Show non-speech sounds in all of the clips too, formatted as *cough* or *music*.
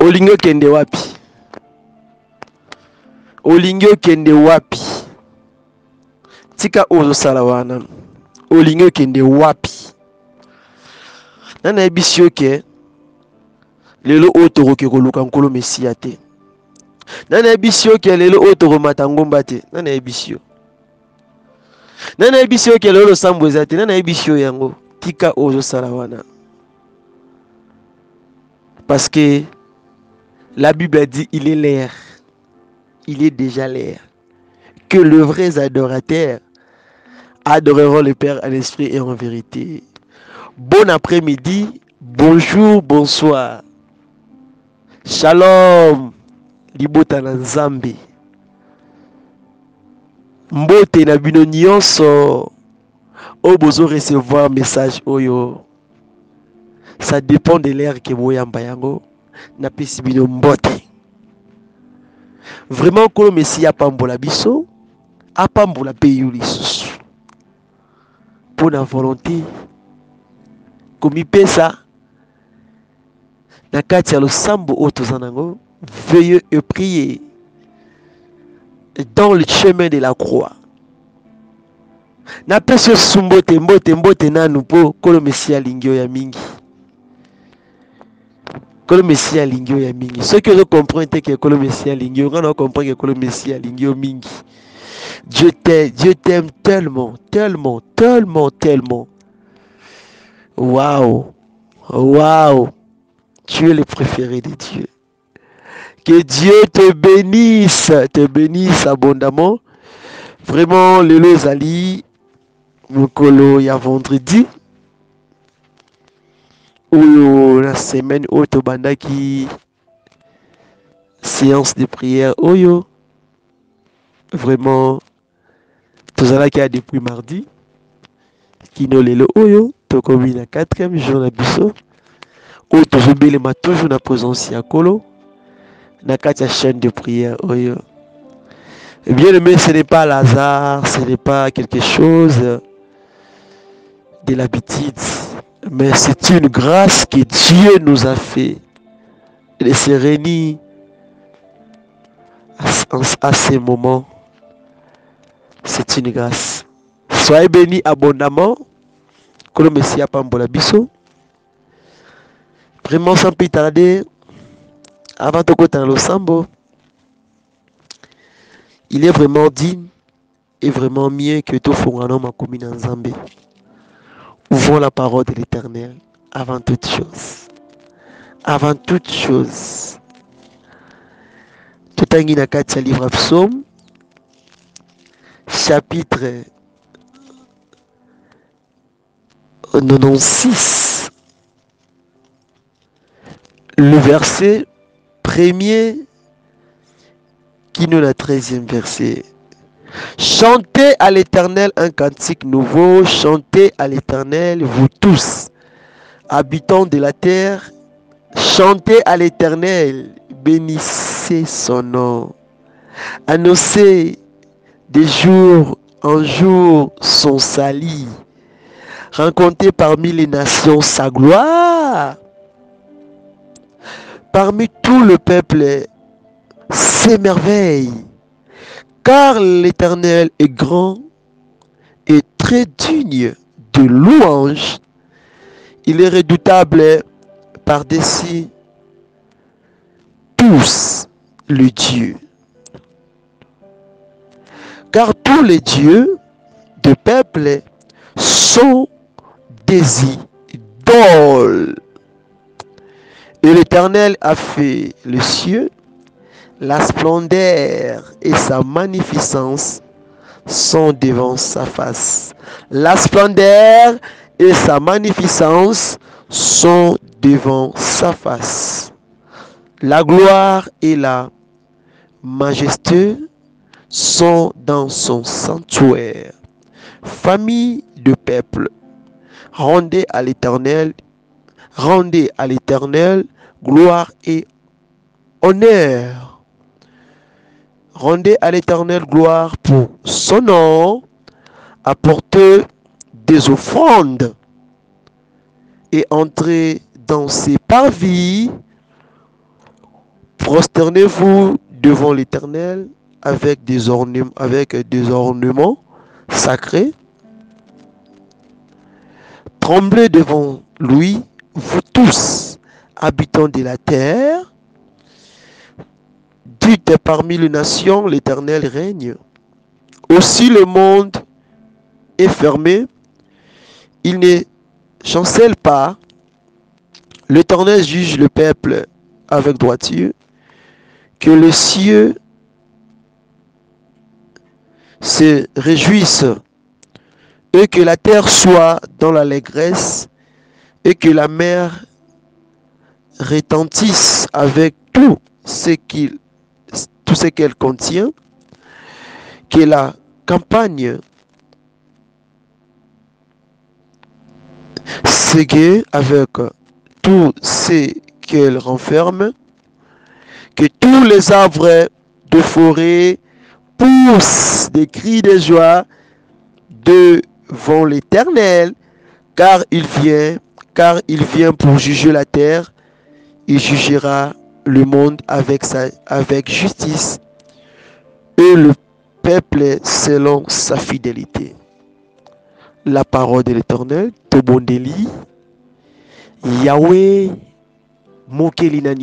olingi okende wapi? Olingi okende wapi? Tika oyo ozosala wana olingi okende wapi? Nga nayebisi yo ke lelo oyo tokoki koluka nkolo mesiya te. Nga nayebisi yo ke lelo oyo tokomata ngomba te. Nga nayebisi yo. Nga nayebisi yo ke lelo losambo eza te. Nga nayebisi yo yango tika oyo ozosala wana parce que la bible dit il est l'air il est déjà l'air que les vrais adorateurs adoreront le Père en esprit et en vérité. Bon après-midi, bonjour, bonsoir. Shalom, libota na. Mbote na recevoir message oyo ça dépend de l'air ke boyamba yango. Napesi bino mbote. Vraiment nkolo mesi apambola biso apambola mpe yo lisusu. Mpo na volonté komipesa na kati ya losambo oyo toza nango veuillez prier dans le chemin de la croix. Napesi yo susu mbote mbote mbote nanu mpo mesi ya mingi kolo mesi alingi yo mingi. Soki ozokomprendre te ke kolo mesi alingi yo nga na okomprendre ke kolo mesi alingi yo mingi dieu t'aime dieu t'aime tellement tellement tellement tellement. Waouh waouh. Tu es le préféré de dieu. Que dieu te bénisse te bénisse abondamment. Vraiment lelo ezali mokolo ya vendredi oyo na semaine oyo tobandaki séance de prière. Oyo vraiment tozalaki ya depuis mardi kino lelo oyo tokomi na quatrième jour na biso. Oyo tozobelema toujours na présence ya nkolo na kati ya chaîne de prière. Oyo. Bien aimé ce n'est pas l'hasard ce n'est pas quelque chose de l'habitude mais c'est une grâce que Dieu nous a fait de se réunir à, ces moments. C'est une grâce. Soyez bénis abondamment. Que le Messie. Vraiment sans plus tarder, avant de côté le sambo, il est vraiment digne et vraiment mieux que tout fongano makumi na nzambe. Ouvrons la parole de l'Éternel avant toute chose. Avant toute chose. totangi na kati ya livre psaume chapitre 96 le verset premier qui nous la treizième verset Chantez à l'Éternel un cantique nouveau, chantez à l'Éternel, vous tous, habitants de la terre, chantez à l'Éternel, bénissez son nom, annoncez de jour en jour son salut, rencontrez parmi les nations sa gloire, parmi tout le peuple ses merveilles car l'Éternel est grand et très digne de louange. Il est redoutable par-dessus tous les dieux. Car tous les dieux de peuple sont des idoles. Et l'Éternel a fait les cieux la splendeur et sa magnificence sont devant sa face. La splendeur et sa magnificence sont devant sa face. La gloire et la majesté sont dans son sanctuaire. Famille de peuple, rendez à l'Éternel, rendez à l'Éternel gloire et honneur. Rendez à l'Éternel gloire pour son nom, apportez des offrandes et entrez dans ses parvis, prosternez-vous devant l'Éternel avec des ornements, avec des ornements sacrés. Tremblez devant lui, vous tous, habitants de la terre. Dites parmi les nations, l'Éternel règne. Aussi le monde est fermé, il ne chancelle pas. L'Éternel juge le peuple avec droiture. Que les cieux se réjouissent et que la terre soit dans l'allégresse et que la mer retentisse avec tout ce qu'il tout ce qu'elle contient, que la campagne ségue avec tout ce qu'elle renferme, que tous les arbres de forêt poussent des cris de joie devant l'Éternel, car il vient, car il vient pour juger la terre, il jugera le monde avec, sa, avec justice et le peuple selon sa fidélité. La parole de l'Éternel, tobondeli, Yahweh, mokeli na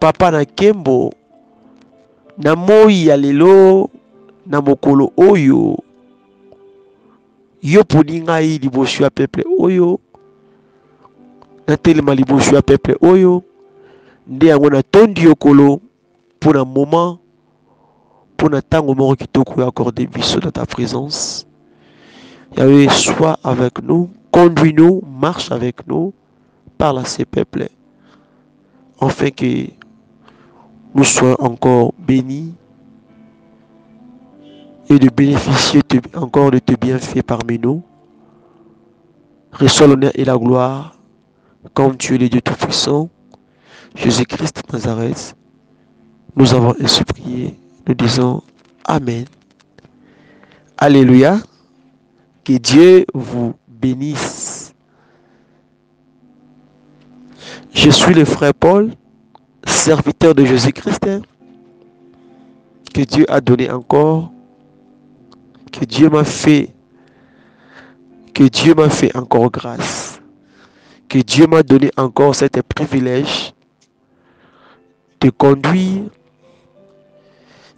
papa na kembo, na moi oyo, yo poni ngai liboso oyo, natelema liboso ya peuple oyo, nde yango natondi yo kolo mpo na moment mpo na ntango moko kitoko ya accorde biso dans ta présence Yahweh sois avec nous conduis-nous marche avec nous parle à ces peuples afin que nous soyons encore bénis et de bénéficier encore de tes bienfaits parmi nous. Reçois l'honneur et la gloire comme tu es le Dieu Tout-Puissant. Jésus-Christ Nazareth, nous avons ainsi prié. Nous disons Amen. Alléluia. Que Dieu vous bénisse. Je suis le frère Paul, serviteur de Jésus-Christ, que Dieu a donné encore, que Dieu m'a fait, que Dieu m'a fait encore grâce, que Dieu m'a donné encore cet privilège de conduire,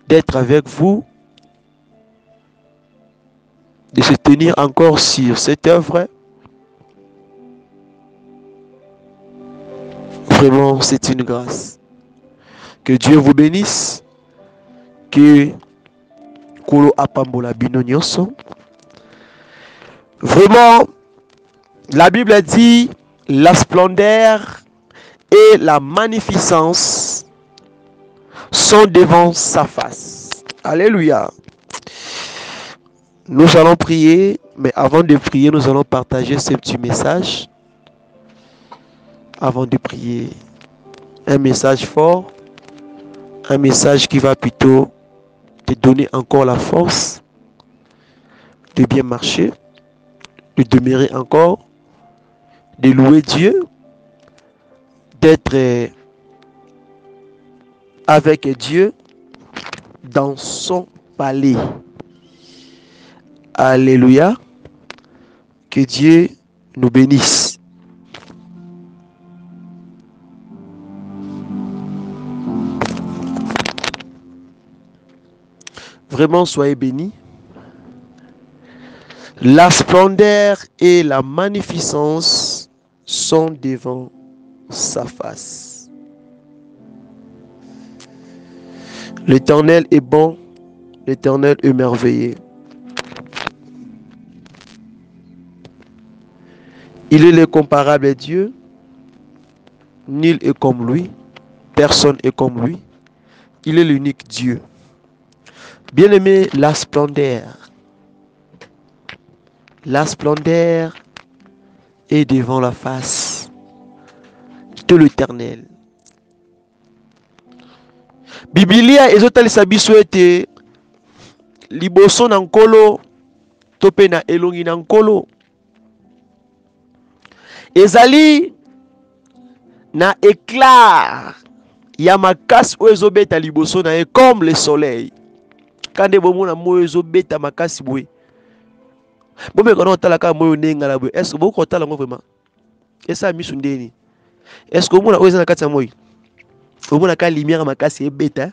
d'être avec vous, de se tenir encore sur cette œuvre. Vraiment, c'est une grâce. Que Dieu vous bénisse. Que Kolo Apambola. Vraiment, la Bible dit la splendeur et la magnificence sont devant sa face. Alléluia. Nous allons prier, mais avant de prier, nous allons partager ce petit message. Avant de prier, un message fort, un message qui va plutôt te donner encore la force de bien marcher, de demeurer encore, de louer Dieu, d'être avec Dieu dans son palais. Alléluia. Que Dieu nous bénisse. Vraiment, soyez bénis. La splendeur et la magnificence sont devant sa face. L'Éternel est bon, l'Éternel est merveilleux. Il est le comparable Dieu. Nul est comme lui. Personne est comme lui. Il est l'unique Dieu. Bien-aimé, la splendeur. La splendeur est devant la face de l'éternel. Bibilia ezotalisa biso ete liboso na nkolo to mpe na elongi na nkolo. Ezali na éclat ya makasi oyo ezobeta liboso na ye comme le soleil. Ka nde bomona moi ezobeta makasi boye. Bomeka na otala kaka moi onengala boye. Estce bokoki kotala yango vraiment? Esala miso ndeni. Estce omona oyo eza na kati ya moi omona ka lumière makasi ebeta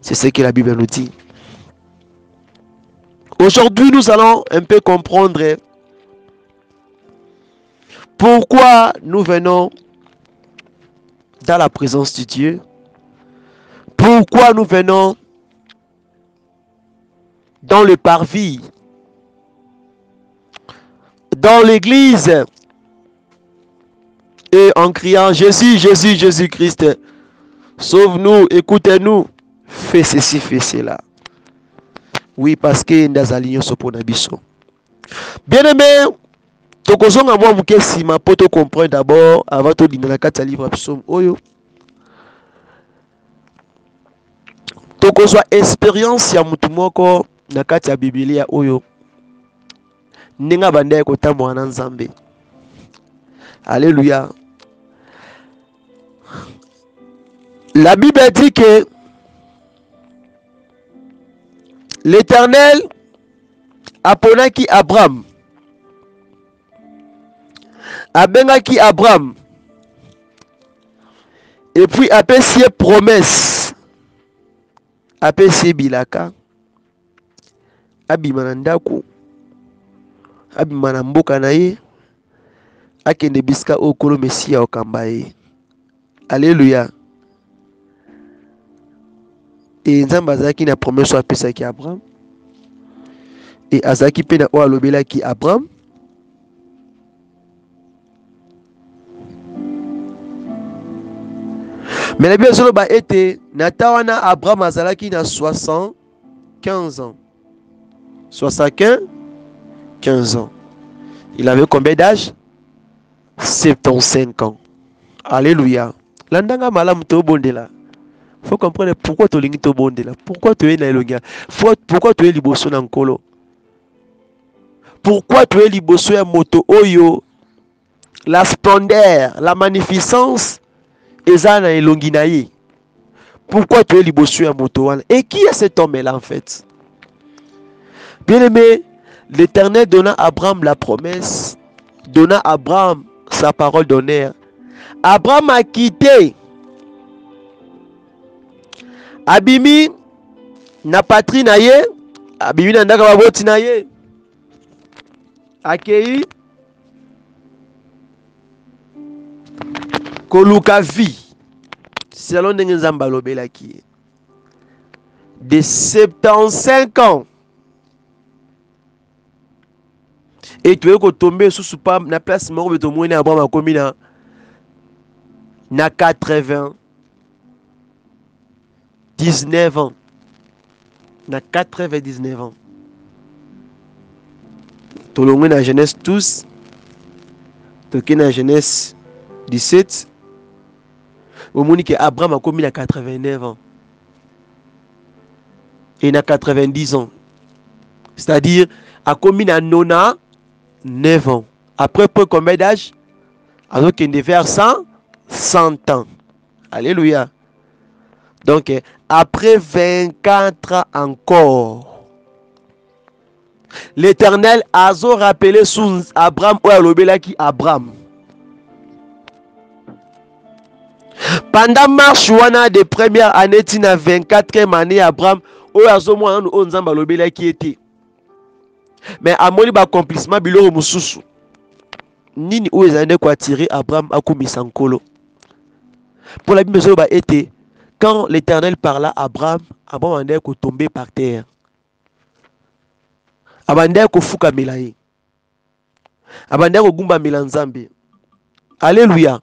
c'est ce que la bible nous dit. Aujourd'hui nous allons un peu comprendre pourquoi nous venons dans la présence de Dieu. Pourquoi nous venons dans le parvis. Dans l'église. Et en criant Jésus, Jésus, Jésus-Christ, sauve-nous, écoutez-nous, fais ceci, fais cela. Oui, parce que Ndazali Sopona Biso. Bien-aimé, tokozonga mwa moke nsima mpo tocomprendre d'abord avant todinda na livre ya psaume oyo tokozwa expérience ya motu moko na kati bibilia oyo ndenge abandaki kotambola na nzambe alléluia la bible dit que l'éternel aponaki abraham. Abengaki abraham. Epuis apesi ye promese apesi bilaka abima na ndako abima na akende okamba ye alleluya e nzambe azalaki na promese oyo apesaki abraham. E azalaki mpe na oyo alobelaki abraham. Me na biso ezoloba ete na ta wana abraham azalaki na 75 ans. 75 15 ans. Il avait combien d'âge? 75 ans. Alléluia. Landanga malamu tobondela faut comprendre pourquoi tolingi tobondela. Pourquoi toye na elongi pourquoi toye liboso na nkolo? Pourquoi toye liboso ya moto oyo? La splendeur la magnificence eza na elongi na ye. Pourquoi toye liboso ya moto et qui est cet homme là en fait? Bien aimé l'éternel donna à abraham la promesse donna à abraham sa parole d'honneur. Abraham a quitté abimi na patrie na ye abimi na ndako baboti na ye. Akei. Koluka vie selon ndenge nzambe alobelaki ye. De 75 ans. E toyei kotombe lisusu pa na place moko boye tomoni abraham akomi na na 80 19 ans. Na 99 ans. Tolongwe na jeunesse tous. Toke na jeunesse 17 omoni ke abraham akomi na 89 ans. Et na 90 ans. C'est-à-dire akomi na 99 ans. Après peu combien d'âge azokende vers 100 100 ans. Alléluia donc après 24 ans encore l'éternel azo rappelé sous abraham oyo alobelaki abraham. Pendant marche wana de première année ntina 24e année abraham oyo azomona nanu oyo nzambe alobelaki ye te me amoni baaccomplissement biloko mosusu nini oyo ezali nde koatire abraham akumisa nkolo mpo la bible ezoloba ete quand l'éternel parla à abraham abraham andaki kotombe par terre. Abandaki kofukamela ye abandaki kogumbamela nzambe alleluya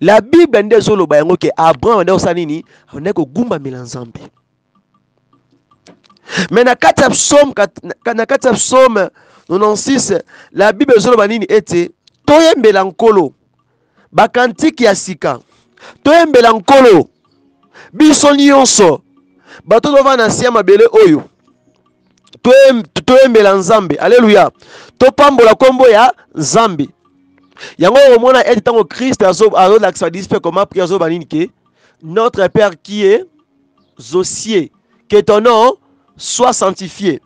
la bible nde ezoloba yango ke abraham abandaki kosala nini? Abandaki kogumbamela nzambe me na kati ya psaume na kati ya psaume 96 la bible nini ete? Toyembela nkolo. Bakantiki ya sika. Toyembela biso nyonso bato tovanda na nsi ya mabele oyo toyembela nzambe alleluya topambola nkombo ya nzambe yango omona ete ntango krist azolakisa badisi mpe koma pri azoba nini ke? Notre père qui est Zossier, que ton nom soit sanctifié.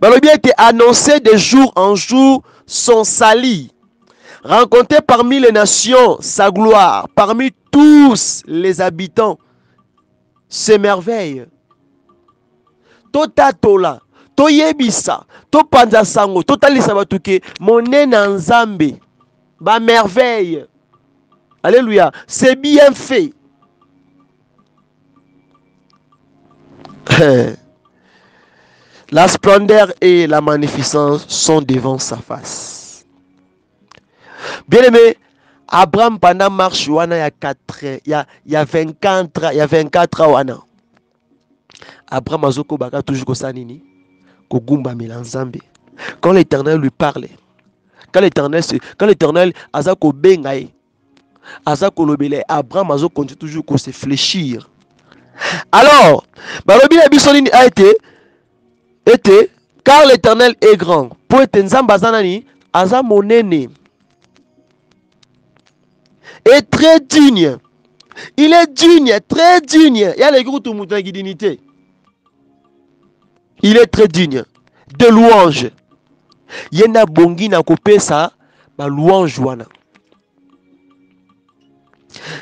Balobi été annoncé de jour en jour son salut. Rencontré parmi les nations sa gloire, parmi tous les habitants ses merveilles. totatola toyebisa topanza sango totalisa bato ke monene na nzambe bamerveille alléluia c'est bien fait *laughs* la splendeur et la magnificence sont devant sa face. Bien-aimé, Abraham pendant marche wana ya 4 il y a, il y a 24 il y a 24 wana. Abraham baka toujours ko sanini ko. Quand l'Éternel lui parlait, quand l'Éternel quand l'Éternel azako bengaye, azako lobele Abraham azoko continue toujours ko se fléchir. Alors, balobi a été été car l'Éternel est grand. Po ete nzambe aza nani aza et très digne. Il est digne, très digne. Il y a les groupes de dignité. Il est très digne de louange. Yena bongi na kopesa ba louange wana.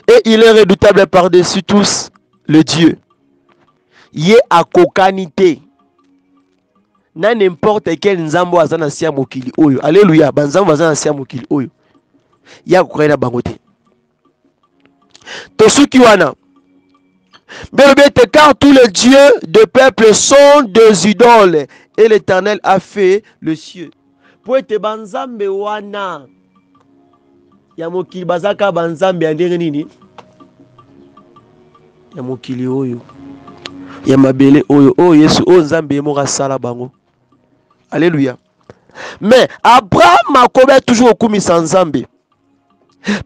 Et il est redoutable par-dessus tous le Dieu. Ye akokanité. Na n'importe quel nzambo aza na sia oyo. Alléluia. Banzambo aza na sia oyo. Ya akokani na bango te. Tosuki wana belobi ete car tous les dieux de peuple sont des idoles et l'éternel a fait le cieux mpo ete banzambe wana. Ya mokili banzambe ya ndenge nini? Ya mokili oyo. Ya oyo. Oyo yesu oyo nzambe ye moko asala bango. Alleluya mais abraham akomi toujours kokumisa nzambe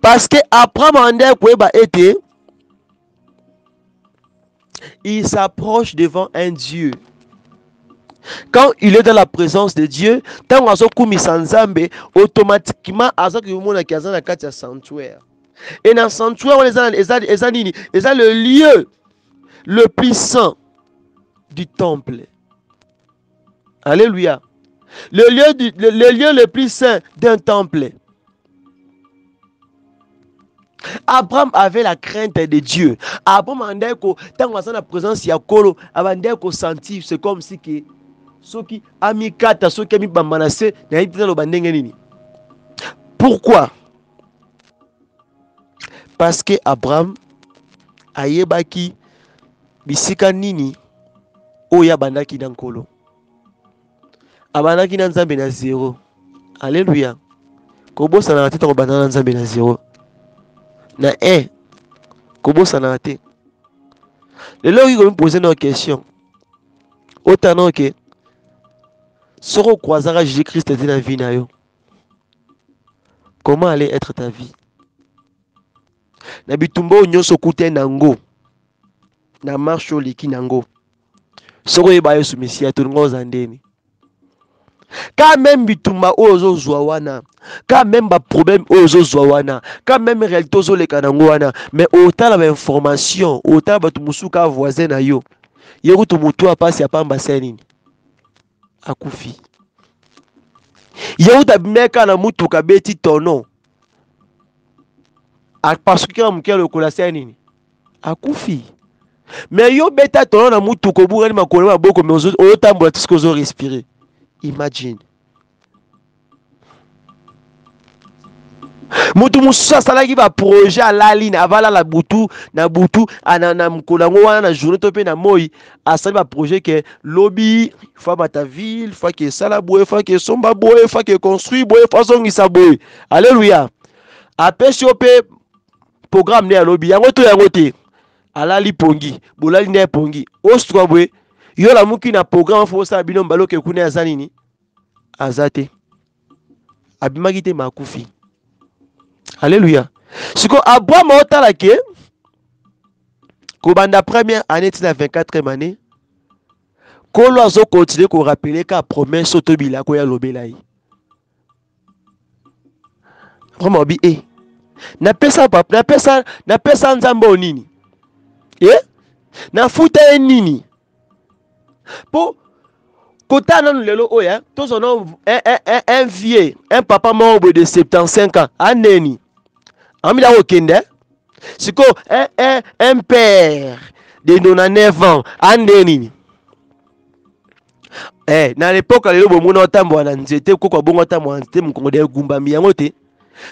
parce que abraham ande koyeba ete il s'approche devant un dieu. Quand il est dans la présence de dieu azokumisa nzambe automatiquement azoki komonaki aza na kati ya sanctuaire. Et sanctuaire eza, eza nini? Eza le lieu le plus saint du temple. Alléluia. Le lieu, du, le, le lieu le plus saint d'un temple abraham avait la crainte de dieu. Abraham andaki ko ntango aza na présence ya kolo abandaki kosentir c'est comme si ke soki amikata soki amibamba na se nayebi te naloba nini pourquoi? Parce que abraham ayebaki bisika nini oyo abandaki na nkolo abandaki na nzambe na zero alleluya kobosanaka te ta kobanda na na zero na 1 kobosanaka te lelo oki komipose na question otana oke soki okwazaka jésus christ te na vie na yo. Comment allait être ta vie? Na bitumba oyo nyonso nango. Na marshe oyo oleki nango. Soki oyeba yesu mesiya tolinga oza ndeni ka meme bitumba oyo ozozwa wana ka meme baproblème oyo ozozwa wana ka meme réalité ozoleka nango wana mais otala bainformation otala bato mosusu ka voisin na yo ye kutu motu apasi apamba se nini? Akufi ye kutu abimeka na mutuka abeti tono apasuki na moke lokola se nini? Akufi mais yo beta tono na mutuka obungani makolo maboko mais ozotambola te soki ozorespire motu mosusu asalaki baprojet alali avalala butu na butu na mokolo yango wana na journée to mpe na moi asali baprojet ke lobi fo amata ville fo ake esala boye fo ake esomba boye fo ake econstruire boye fo azongisa boye. Alleluya apesi yo mpe programme nde alobi yango to yango te alali pongi bolali nde pongi osuka boye yo lamuki na programme fo osala bino mbaloke kuna aza nini? Aza te. Abimaki te makufi. Alleluya sikoyo abraham aotala ke kobanda première année ntina 24e année kolo azokontinue korapele ka promese oyo to bilako oyo alobela ye. Vraiment obi e napesa papa napesa napesa nzambe oyo nini e nafuta ye nini? Mpo nanu lelo tozona un, vieux un papa moko boye de 75 ans aneni amila kokende sikoyo un, père de 99 ans ande nini eh, na lepoka lelo bomona otambola na nzete koko bongo otambola na nzete mokongo egumbami yango te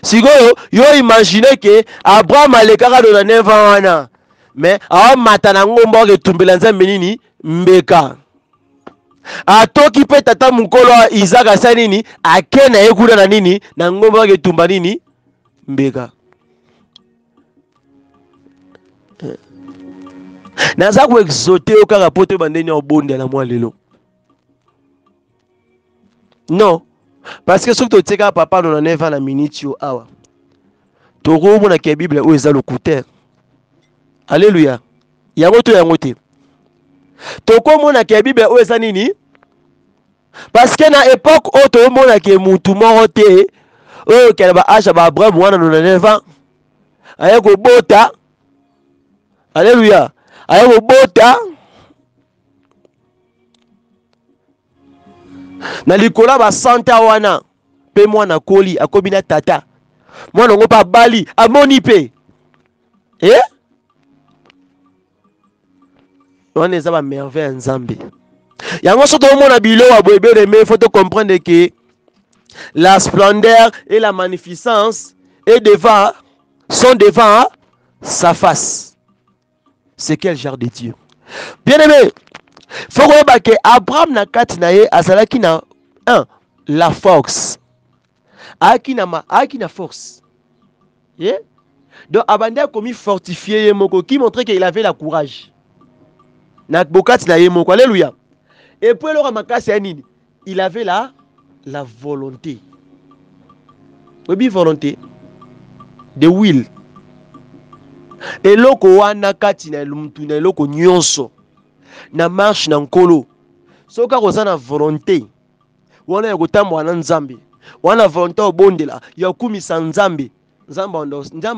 sikoyo yo imagine ke abraham alekaka do na 9 ans me aomata na ngomba nini mbeka atoki mpe tata mokolo isaka asali nini? Ake na ye kuna na nini? Na ngomba oketumba nini? Mbeka. Naza koexote yo kaka po te bandeni ya obondela mwa lelo. Non. Parce que soki totiekaka papa no na 9 ans na miniti yo awa tokomonaka ya bible oyo eza lokutere. Alleluya yango to yango te tokomonaka ya bible oyo eza nini? Parce que na époque oyo tokomonaka mutu moko te oyo okela ba age ya baabraham wana no na 9 ans aye kobota alleluya aye kobota. Na likolo ya basanta wana mpe mwana akoli akomi na tata. Mwana yango mpe abali amoni mpe. E wana eza bamerveille ya nzambe. Yango so tomona biloko ya boye ebeleme fo tocomprendre ke la splendeur et la magnificence est devant sont devant sa face. C'est quel genre de dieu. Bien aimé fo koyeba ke abraham na kati na ye azalaki na 1 la force. Ayaki na, ayaki na force. Yeah? donc abandi akomi fortifie ye moko qui montre qu'il avait la courage na bokati na ye moko alléluia. Et puis eloko makasi ya nini il avait la, la volonté. Oyebi volonté. De will. Eloko wana kati na mutu na eloko nyonso. Na marshe na nkolo. Soki kaka oza na volonté. Wana ya kotambola na nzambe. Wana na volonté ya kobondela ya kokumisa nzambe. Nzambe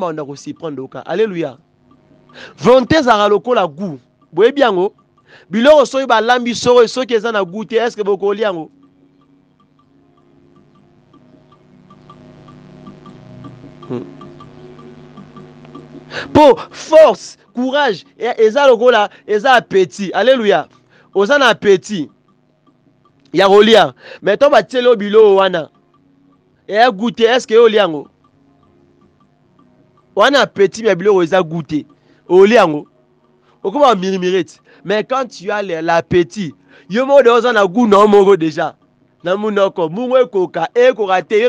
aonda kosiprendre oka alleluya volonté ezalaka lokola gu boyebi yango biloko soki balambi soko soki eza na gu te estce bokolia yango? Mpo hmm. force courage eza lokola eza apeti alleluya oza na apeti ya kolia. Me to batieli yo biloko wana eya gute estce yo olia yango? Wana apeti ya biloko eza gute olia yango mais quand tu as l'appétit yo moko de oza na gu na yo déjà. Na munoko mungu ekoka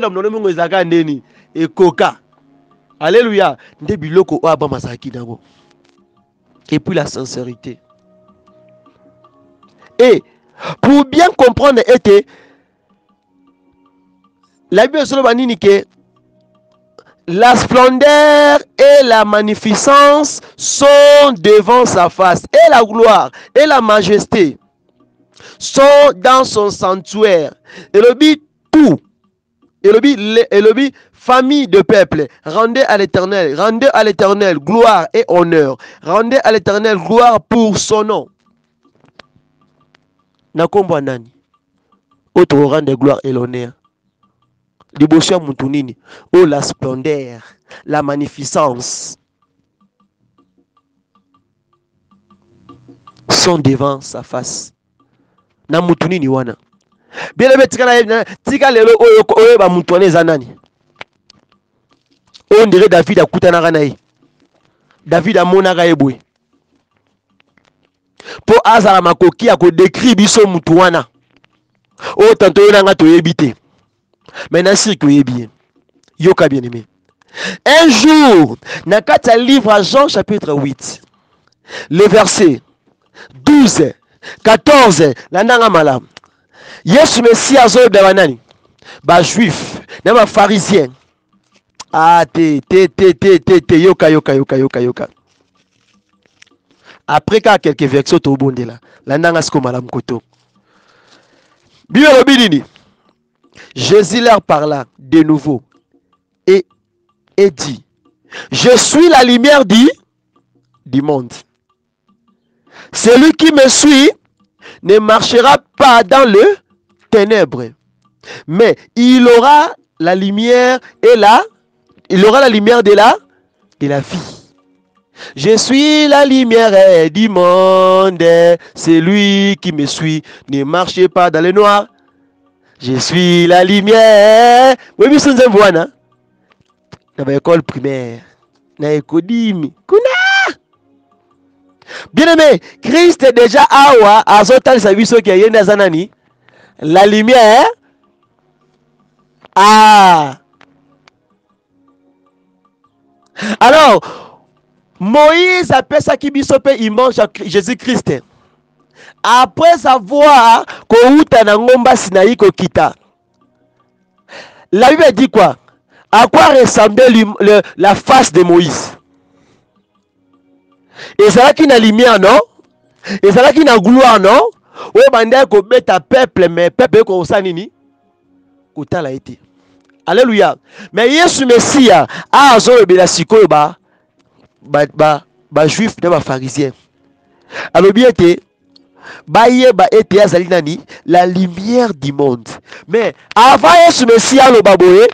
na monono mungu ezalaka ndeni ekoka nde biloko et puis la sincérité. Et pour bien comprendre, était la Bible dit que la splendeur et la magnificence sont devant sa face, et la gloire et la majesté sont dans son sanctuaire. Et le but tout, et le but, famille de peuple, rendez à l'éternel, rendez à l'éternel gloire et honneur, rendez à l'éternel gloire pour son nom. nakombo nani oyo tokorendre gloire et l'honneur liboso ya mutu nini. Oyo la splendeur la magnificence. Sont devant sa face. Na mutu nini wana. Bien ebe tika lelo oyo oyeba mutu wana eza nani? Oyo ndenge david akutanaka na ye. David amonaka ye boye. Mpo azala makoki ya kodekri biso mutu wana. Oyo tanto yo nanga toyebi te maintenant toyebi ye yoka bien. Aimé. Un jour kati ya livre ya jean chapitre 8 le verset 12 14 landanga malamu yesu mesiya azoyebela banani. Bajuif na bafarisien ah te te te te te te yoka yoka yoka yoka yoka. Après kaka quelques versets tobondela landanga siko malamu koto bible elobi nini jésus leur parla de nouveau et et dit, je suis la lumière du, monde. Celui qui me suit ne marchera pas dans le ténèbre, mais il aura la lumière et la, il aura la lumière de la, de la vie. Je suis la lumière du monde. Celui qui me suit ne marche pas dans le noir. Je suis la lumière. Oui, mais c'est un Dans l'école primaire. Dans l'école. Bien aimé, Christ est déjà awa azotal sa biso qui yenda zanani. La lumière. Ah. Alors, Moïse apesaki biso mpe image ya Jésus-Christ. Après avoir kouta na ngomba sinayi kokita. La Bible dit quoi? À quoi ressemblait le, la face de Moïse? Ezalaki na lumière non? Ezalaki na gloire non? Oyo bandaki kobeta peuple me peuple ekokosala nini? Kotala ye te alleluya me yesu mesiya azolobela sikoyo ba bajuif ba, ba na bafarisien alobi ete bayeba ete azali nani? La lumière du monde. Mais avant yesu mesiya aloba boye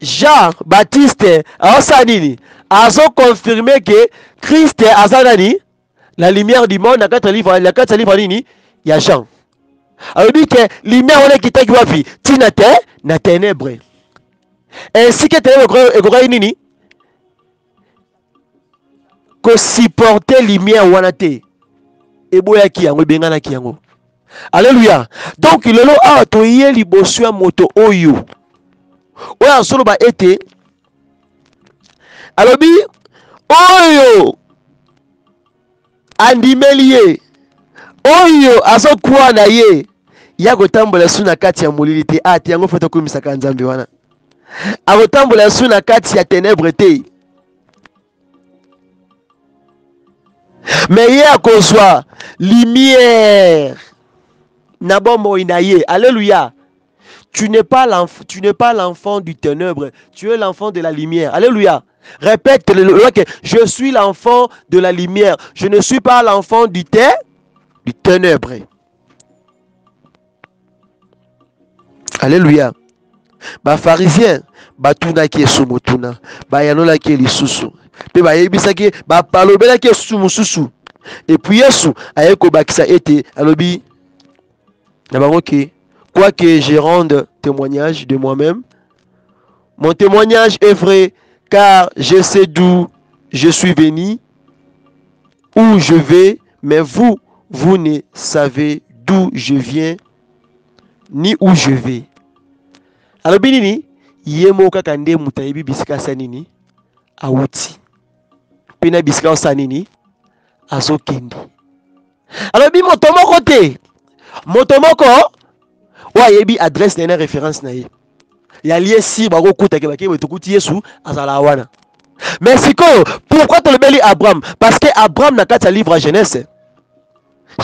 jean baptiste aosala nini? Azoconfirme ke krist aza nani? La lumière du monde na kati ya livre nini? Ya jean. Alobi ke lumière wana ekitaki wapi? Ntina te na ténèbre. Ainsi ke ténèbre ekokaki nini? Kosupporte lumière wana te eboyaki yango ebenganaki yango. Alleluya donc lelo awa toye liboso ya moto oyo. Oyo azoloba ete alobi oyo andimeli ye oyo azokwa na ye ya kotambola su na kati ya molili te. Ate yango fo tokomisaka nzambe wana. Akotambola su na kati ya ténèbre te me ye akozwa lumière. Na bomoi alléluia. Tu n'es pas l'enfant tu n'es pas l'enfant du ténèbre tu es l'enfant de la lumière alléluia. Répète le, je suis l'enfant de la lumière je ne suis pas l'enfant du té du ténèbre. Alléluia. Bafarisien batunaki yesu motuna bayanolaki lisusu mpe bayebisaki balobelaki esusu mosusu epuis yesu aye kobakisa ete alobi na bango quoique je rende témoignage de moi-même mon témoignage est vrai car je sais d'où je suis venu où je vais mais vous vous ne savez d'où je viens ni où je vais. Alobi nini? Ye moko kaka nde moto bisika asa awuti mpe na bisika osala nini azokende alobi moto moko te moto moko oyo ayebi adresse na ye na référence na ye yali esi bakokutake bakei tokuti yesu azala wana. Mais sikoyo pourquoi tolobeli abraham? Parce que abraham na kati ya livre ya genèse.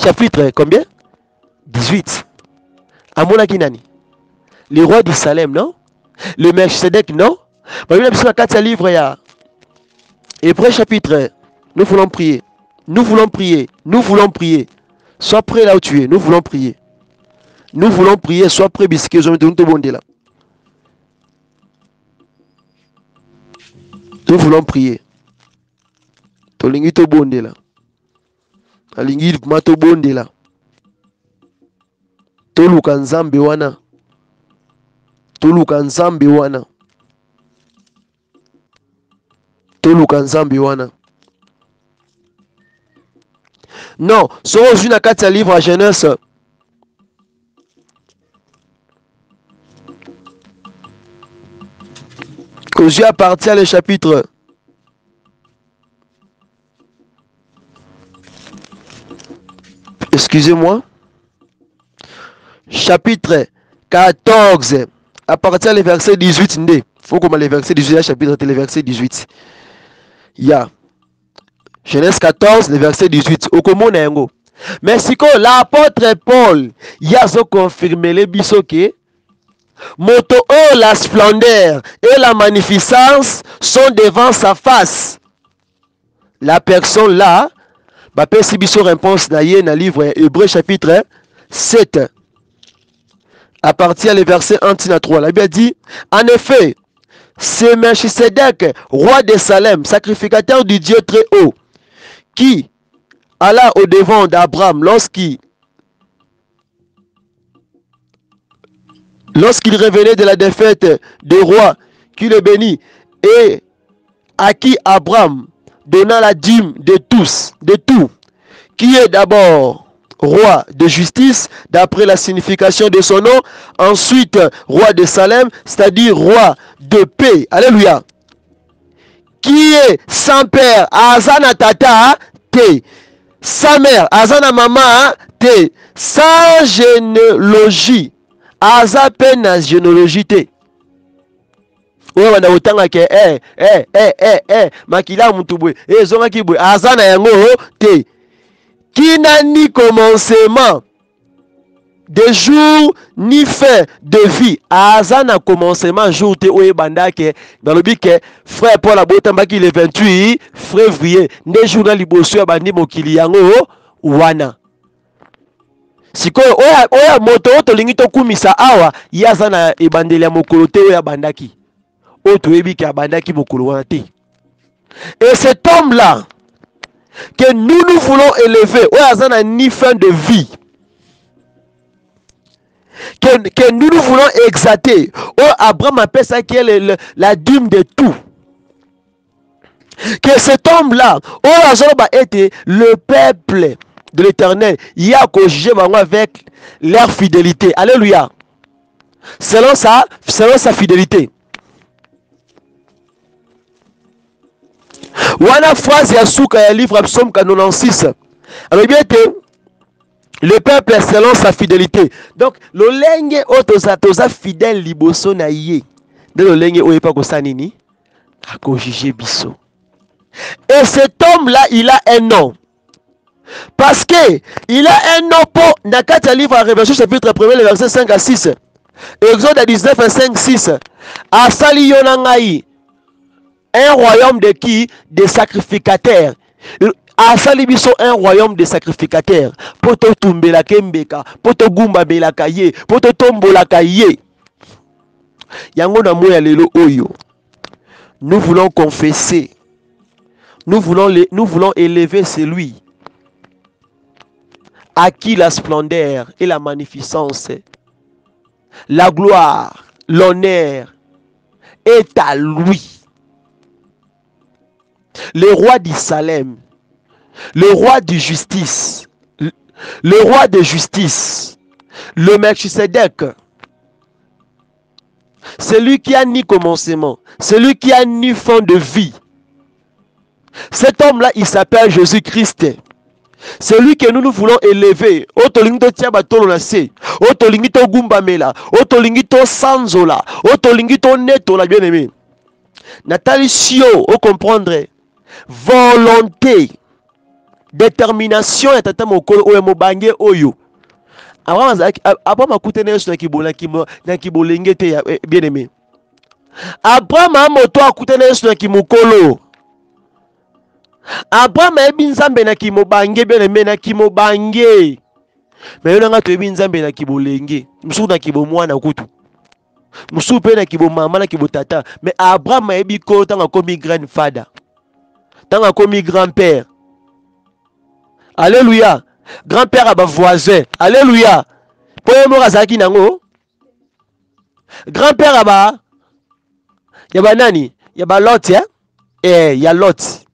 Chapitre combien? 18 amonaki nani? Le roi du salem non? Le melchisedek non? Babi na biso na kati ya livre ya hébreu chapitre nous voulons prier. Nous voulons prier. Nous voulons prier. Sois prêt là où tu es. Nous voulons prier. Nous voulons prier. Sois prêt ozomete nous tobondela nous voulons prier. Tolingi tobondela alingi ma tobondela toluka nzambe wana. Toluka nzambe wana toluka wana. Non soki ozwi na kati ya livre ya jeunesse kozwi à partir le chapitre excusez-moi. Chapitre 14 à partir du verset 18 nde. Faut koma le verset 18 ya chapitre le verset 18 ya. Genèse 14 le verset 18 okomona yango. Mais sikoyo l'apôtre paul ye azokonfirmele biso ke moto la splendeur et la magnificence sont devant sa face. La personne là bapesi biso réponse na ye na livre hébreu chapitre 7 à partir du verset 1 à 3 la bible dit en effet c'est Melchisedec, roi de Salem, sacrificateur du Dieu très haut, qui alla au devant d'Abraham lorsqu'il lorsqu'il revenait de la défaite des rois qui le bénit et à qui Abraham donna la dîme de tous, de tout, qui est d'abord roi de justice, d'après la signification de son nom, ensuite roi de Salem, c'est-à-dire roi de paix. Alléluia. Qui est sans père, Azana Tata, te. Sa mère, Azana Mama, te. Sans généalogie, Aza peine na généalogie te. oyo banda kotangaka e e e e e makila te kina ni commencement de jour ni fin de vie. Aza na commencement jour te oyo ebandaki balobi ke frère paul abotambaki le 28 février nde jour na liboso ya bandi mokili yango wana. Sikoyo oyo moto oyo tolingi tokumisa awa ye aza na ebandeli ya mokolo te oyo abandaki oyo toyebi abandaki mokolo wana et cet homme là que nous nous voulons élever. Oyo aza na ni fin de vie. Que, nous nous voulons exalter. Oyo abraham apesaki ye la dîme de tout. Que cet homme là oyo azoloba ete le peuple de l'éternel. Ye akojuge bango avec leur fidélité. Alléluia. Selon sa fidélité wana phrase ya suka ya livre ya psaume 96 alobi ete le peuple selon sa fidélité. Donc lolenge oyo toza toza fidèle liboso na ye. Nde lolenge oyo epa kosala nini? Akojuge biso. Et cet homme là il a un nom. Parce que il a un nom mpo na kati ya livre ya révélation chapitre 1 le verset 5 à 6 exode 19 5 6 asali yo na ngai un royaume de qui? Des sacrificateurs. asali biso un royaume de sacrificateurs. Mpo totumbelaka mbeka mpo togumbabelaka ye mpo totombolaka ye yango na moi lelo oyo nous voulons confesser. Nous voulons, nous voulons élever celui à qui la splendeur et la magnificence la gloire l'honneur est à lui le roi d'Isalem, le roi de justice, le roi de justice, le Melchisedec, celui qui a ni commencement, celui qui a ni fin de vie. Cet homme-là, il s'appelle Jésus-Christ. Celui que nous nous voulons élever. Otolingi to gumbamela. Otolingi to sanzola. Netola bien aimé. Nathalie Sio, au comprendre volonté détermination ya tata mokolo oyo mobange oyo. Abraham akutani yesu na kibolenge te ya bien aimé abraham amoto akutani yesu na kimokolo. Abraham ayebi nzambe na kimobange bien aimé na kimobange. Me yo nanga toyebi nzambe na kibolenge. Mosuku na kibomwana kutu. Mosuku mpe na kibomama na kibotata me abraham ayebi kolo ntango akomi grand father ntango akomi grand-père. Alleluya grand-père ya bavoisin alleluya mpo ye moko azalaki nango. Grand-père ya ba ya banani ya baloti eh? eh, ya loti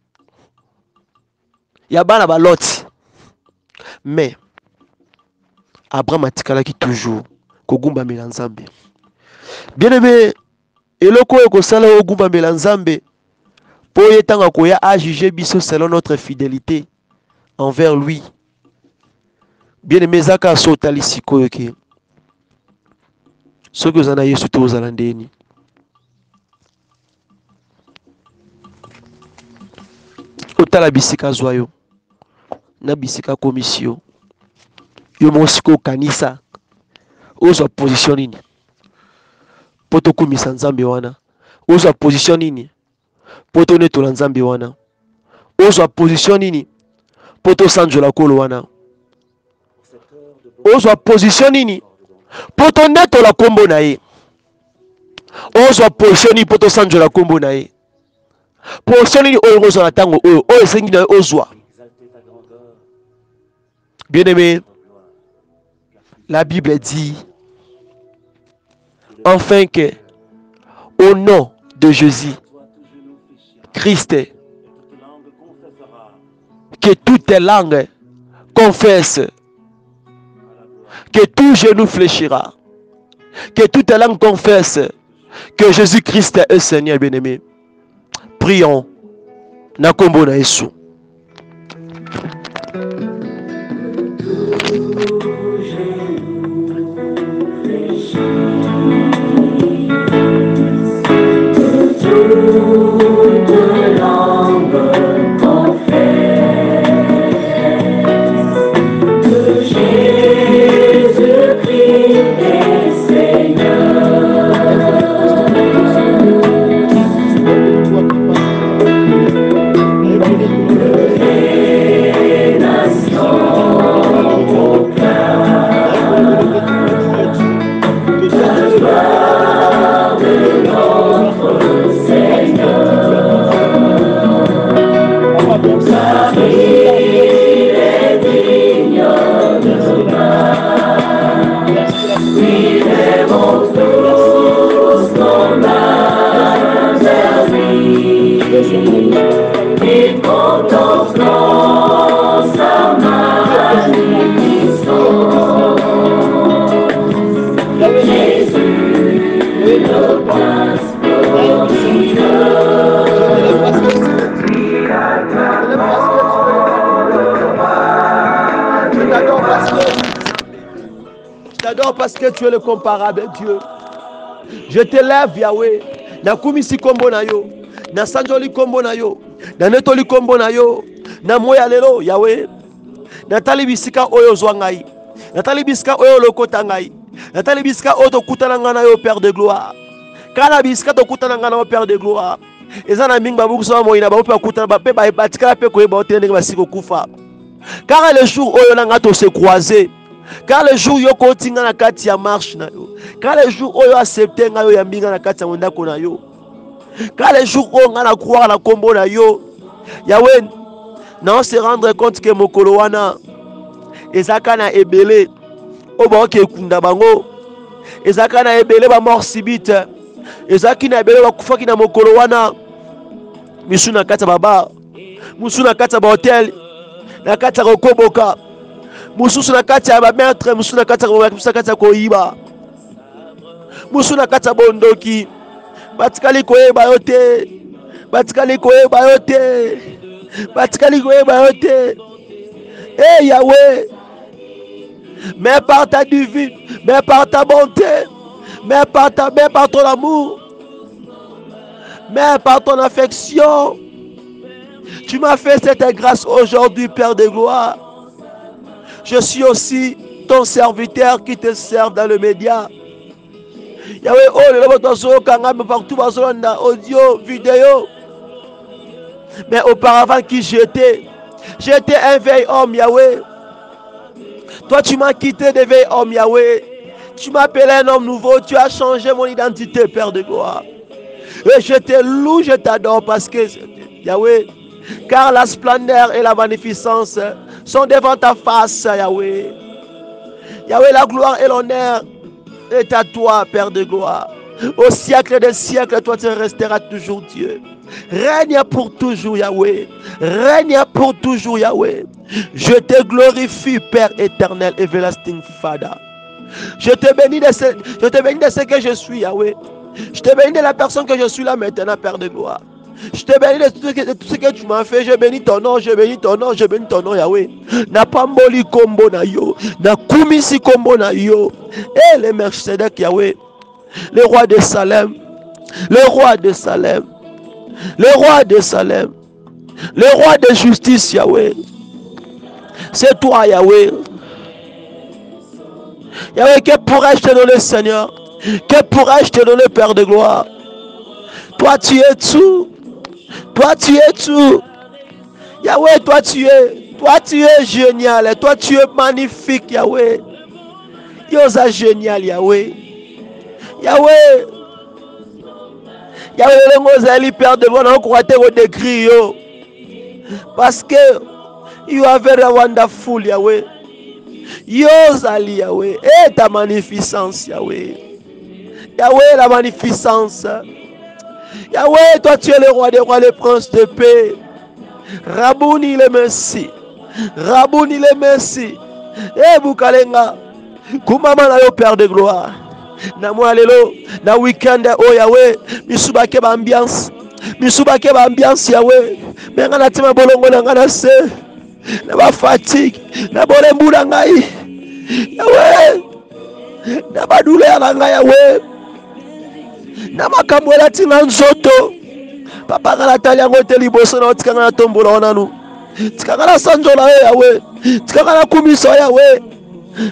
ya bana baloti mais abraham atikalaki toujours kogumbamela nzambe. Bien aimé eloko oyo kosala oyo ogumbamela nzambe mpo ye ntango akoya biso selon notre fidélité envers lui. Bien aimé eza kaka so otali sikoyo ke soki oza na yesu te ozala ndeni otala bisika azwa na bisika akomisi yo yo moko sikoyo okanisa ozwa position wana mpo tonetola nzambe wana. Ozwa position nini? Mpo tosanzola kolo wana. Ozwa position nini? Mpo tonetola nkombo na ye. Ozwa position nini? Mpo tosanzola nkombo na ye. Position nini oyo ozwa na ntango oyo? Oyo esengi na ozwa. Bien aimé la bible dit enfin que au nom de Jésus Christ. Que toutes les langues confessent. Que tout genou fléchira. Que toutes les langues confessent que Jésus-Christ est Seigneur bien-aimé. Prions. Na kombo na Yesu que tu es le comparable Dieu. Je t'élève Yahweh. nakumisi kombo na yo nasanzoli kombo na yo nanetoli kombo na yo na moya lelo yawe natali bisika oyo ozwa ngai. Bisika oyo olokota ngai. Natali bisika oyo na yo père de gloire. Kaka na bisika tokutana ngai na yo père de gloire. Eza na mingi babukisa moi na bango mpe bakutana mpe batikala mpe koyeba o te ndenge basili kokufa kaka le jour oyo na ngai tose croise car le jour yo koti nga na kati ya marche na yo car le jour oyo accepte ngai yo yambi nga na kati ya mondako na yo car le jour oyo ngai na croire na nkombo na yo yawe nao se rendre compte ke mokolo wana ezalaka na ebele oyo baoki ekunda bango ezalaka na ebele bamort subite ezalaki na ebele bakufaki na mokolo wana misu na kati ya babar mosusu na kati ya bahotel na kati ya kokoboka mosusu na kati ya bametre mosusu na kati ya kati ya koyiba. Mosusu na kati ya bondoki. Batikali koyeba yo te. Batikali koyeba yo te. Batikali koyeba yo e yawe mais par ta divine mais par ta bonté mais par, ta, mais par ton amour mais par ton affection tu m'as fait cette grâce aujourd'hui Père de gloire je suis aussi ton serviteur qui te sert dans le média. Yahweh, oh, le lobo kangame partout audio, vidéo. Mais auparavant qui j'étais, j'étais un vieil homme, Yahweh. Toi, tu m'as quitté de vieil homme, Yahweh. Tu m'appelais un homme nouveau, tu as changé mon identité, Père de gloire. Et je te loue, je t'adore parce que, Yahweh, car la splendeur et la magnificence sont devant ta face, Yahweh. Yahweh, la gloire et l'honneur est à toi, Père de gloire. Au siècle des siècles, toi tu resteras toujours Dieu. Règne pour toujours, Yahweh. Règne pour toujours, Yahweh. Je te glorifie, Père éternel, everlasting Father. Je je te bénis de ce que je suis, Yahweh. Je te bénis de la personne que je suis là maintenant, Père de gloire. Je te bénis de tout, ce que, tu m'as fait. Je bénis ton nom, je bénis ton nom, je bénis ton nom, Yahweh. Na pamboli kombo na yo. Na kumisi kombo na yo. Et le Mercedes, Yahweh. Le roi de Salem. Le roi de Salem. Le roi de Salem. Le roi de justice, Yahweh. C'est toi, Yahweh. Yahweh, que pourrais-je te donner, Seigneur? Que pourrais-je te donner, Père de gloire? Toi, tu es tout. Toi, tu es tout. Yahweh, toi, tu es. Toi, tu es génial. Toi, tu es magnifique, Yahweh. Yosa génial, Yahweh. Yahweh. Yahweh, le Père de gloire, on croit au décrit. Parce que you are very wonderful, Yahweh. Yozali, Yahweh. Et ta magnificence, Yahweh. Yahweh, la magnificence. Yahweh, toi tu es le roi des rois, le prince de paix. Rabouni le merci. Rabouni le merci. Eh, Bukalenga. Kumama na yo, Père de gloire. Na mwa lelo, na weekend, oh Yahweh, misubake ba ambiance. Misubake ba ambiance, Yahweh. Menga na tima bolongo na nga na se. Na ba fatigue. Na bolembu na ngai. Yahweh. Na ba douleur na ngai, Yahweh. Na makambo elati nga nzoto. Papa nga natali yango te liboso na yo tikanga na tombola yo nanu tikanga na sanzola yo yawe. Tikanga na kumisa yo yawe.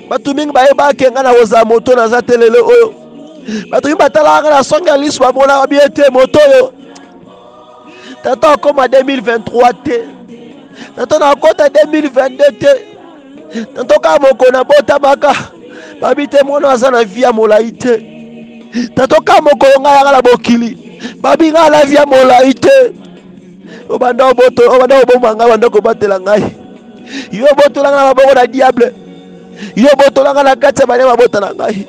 Bato mingi bayebake nga na kozala moto naza te lelo oyo. Bato mingi batalaka nga na songe ya liso bamonaka bie te moto oyo. Tata akoma 2023 te. Tata nakota 2022 te. Tanto kaka moko nabotamaka babi te mwana aza na vi ya molai te tatoka mokolo ngai yaka na mokili babi ngai na vi ya molai te. Obanda oboma ngai banda kobatela ngai. Yo obotola ngai na maboko na diable. Yo obotola ngai na kati ya bane mabota na ngai.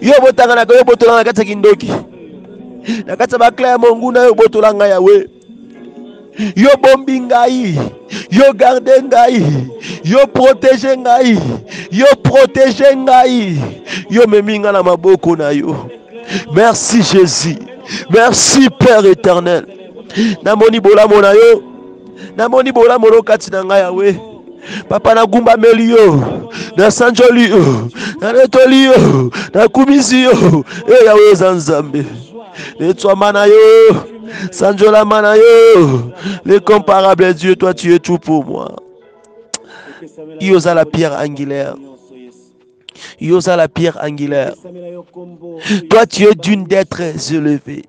Yo obotanga na yo obotola ngai na kati ya kindoki. Na kati ya bakla ya monguna yo obotola ngai yawe yo bombi ngai. Yo garde ngai. Yo protege ngai. Yo protege ngai. Yo memi ngai na maboko na yo merci jésus. Merci père éternel. Namoni bolamo na yo. Namoni bolamo no kati na ngai yawe. Papa nagumbameli yo. Nasanjoli yo. Nanetoli yo. Nakumisi yo. E yawe eza nzambe. Netwama na yo. Sanjolama na yo. L'incomparable dieu toi tu es tout pour moi. Yo oza la pierre angulaire Yosa la pierre angulaire. Toi, tu es d'une d'être élevé.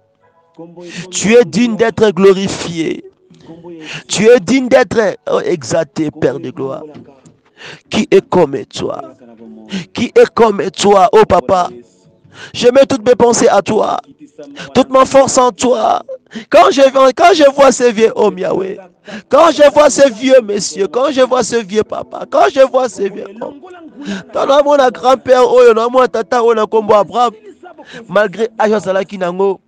Tu es digne d'être glorifié. Tu es digne d'être exalté, Père de gloire. Qui est comme toi? Qui est comme toi, oh Papa? Je mets toutes mes pensées à toi. Toute ma force en toi. Quand je, quand je vois ces vieux hommes, Yahweh, quand je vois ces vieux messieurs, quand je vois ce vieux papa, quand je vois ces vieux hommes, mon grand-père oyo mon tata oyo na kombo abraham. Malgré age azalaki nango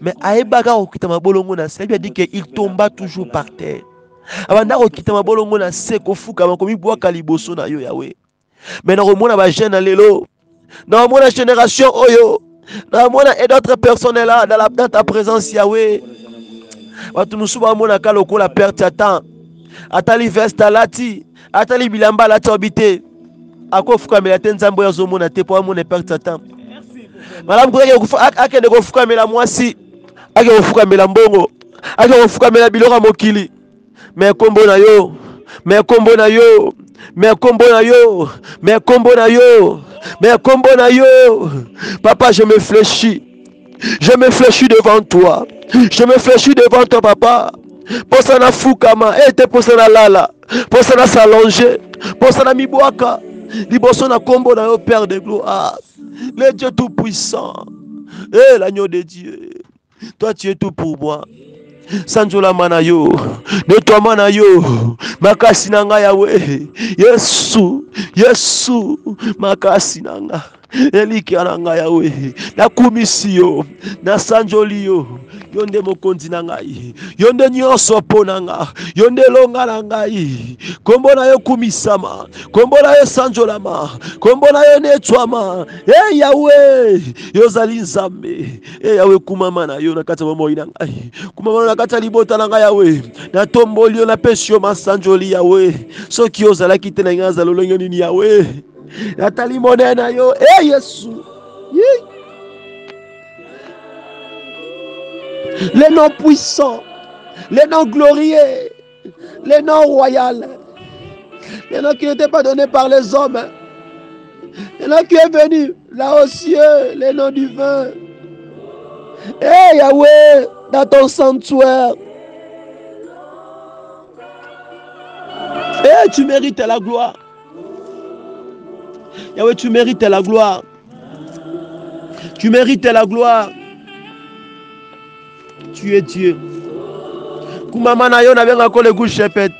mais ayebaka kokita mabolongo na se dit que il tomba toujours par terre. Abanda kokita mabolongo na se kofukama komibwaka liboso na yo yawe mais nakomona bajeune na lelo nakomona génération oyo nakomona et d'autres personnes là dans, la, dans ta présence yawe bato mosusu bamonaka lokola perte ya temps atali veste alati atali bilamba alati obi te akofukamela te nzambe oyo azomona te mpo amona eperte atan malamu kuta akende kofukamela mwasi ake kofukamela mbongo. Ake kofukamela biloko ya mokili. Me nkombo na yo. Me nkombo na yo. Me nkombo na yo. Me nkombo na yo me nkombo na yo. Papa je me fléchis. Je me fléchis devant toi. Je me fléchis devant toi papa. Mposa nafukama ete mposa nalala mposa nasalonge mposa na mibwaka liboso na nkombo na yo père de gloire. Le dieu tout puissant eh l'agneau de dieu. Toi tu es tout pour moi sanzolama na yo netwama na yo makasi na ngai yawe yesu yesu makasi na ngai elikya na ngai yawe nakumisi yo nasanjoli yo. Yo nde mokonzi na ngai. Yo nde nyonso mpo na nga. Yo nde elonga na ngai. Kombo na yo kumisama. Kombo na yo esanjolama kombo na yo netwama. E yawe yo ozali nzambe. E yawe kumama na yo na kati ya bomoi na ngai. Kumama na kati ya libota na ngai yawe natomboli yo napesi yo masanjoli yawe soki ozalaki te na ngai azala olongi nini yawe natali monene na yo e yesu yeah. les noms puissants, les noms glorieux, les noms royaux, les noms qui n'étaient pas donnés par les hommes, Maintenant qui est venu là aux cieux, les noms du vin. Eh Yahweh, dans ton sanctuaire. Eh, tu mérites la gloire. Yahweh, tu mérites la gloire. Tu mérites la gloire. Tu es Dieu. Kumama na yo nabengako le good shepherd.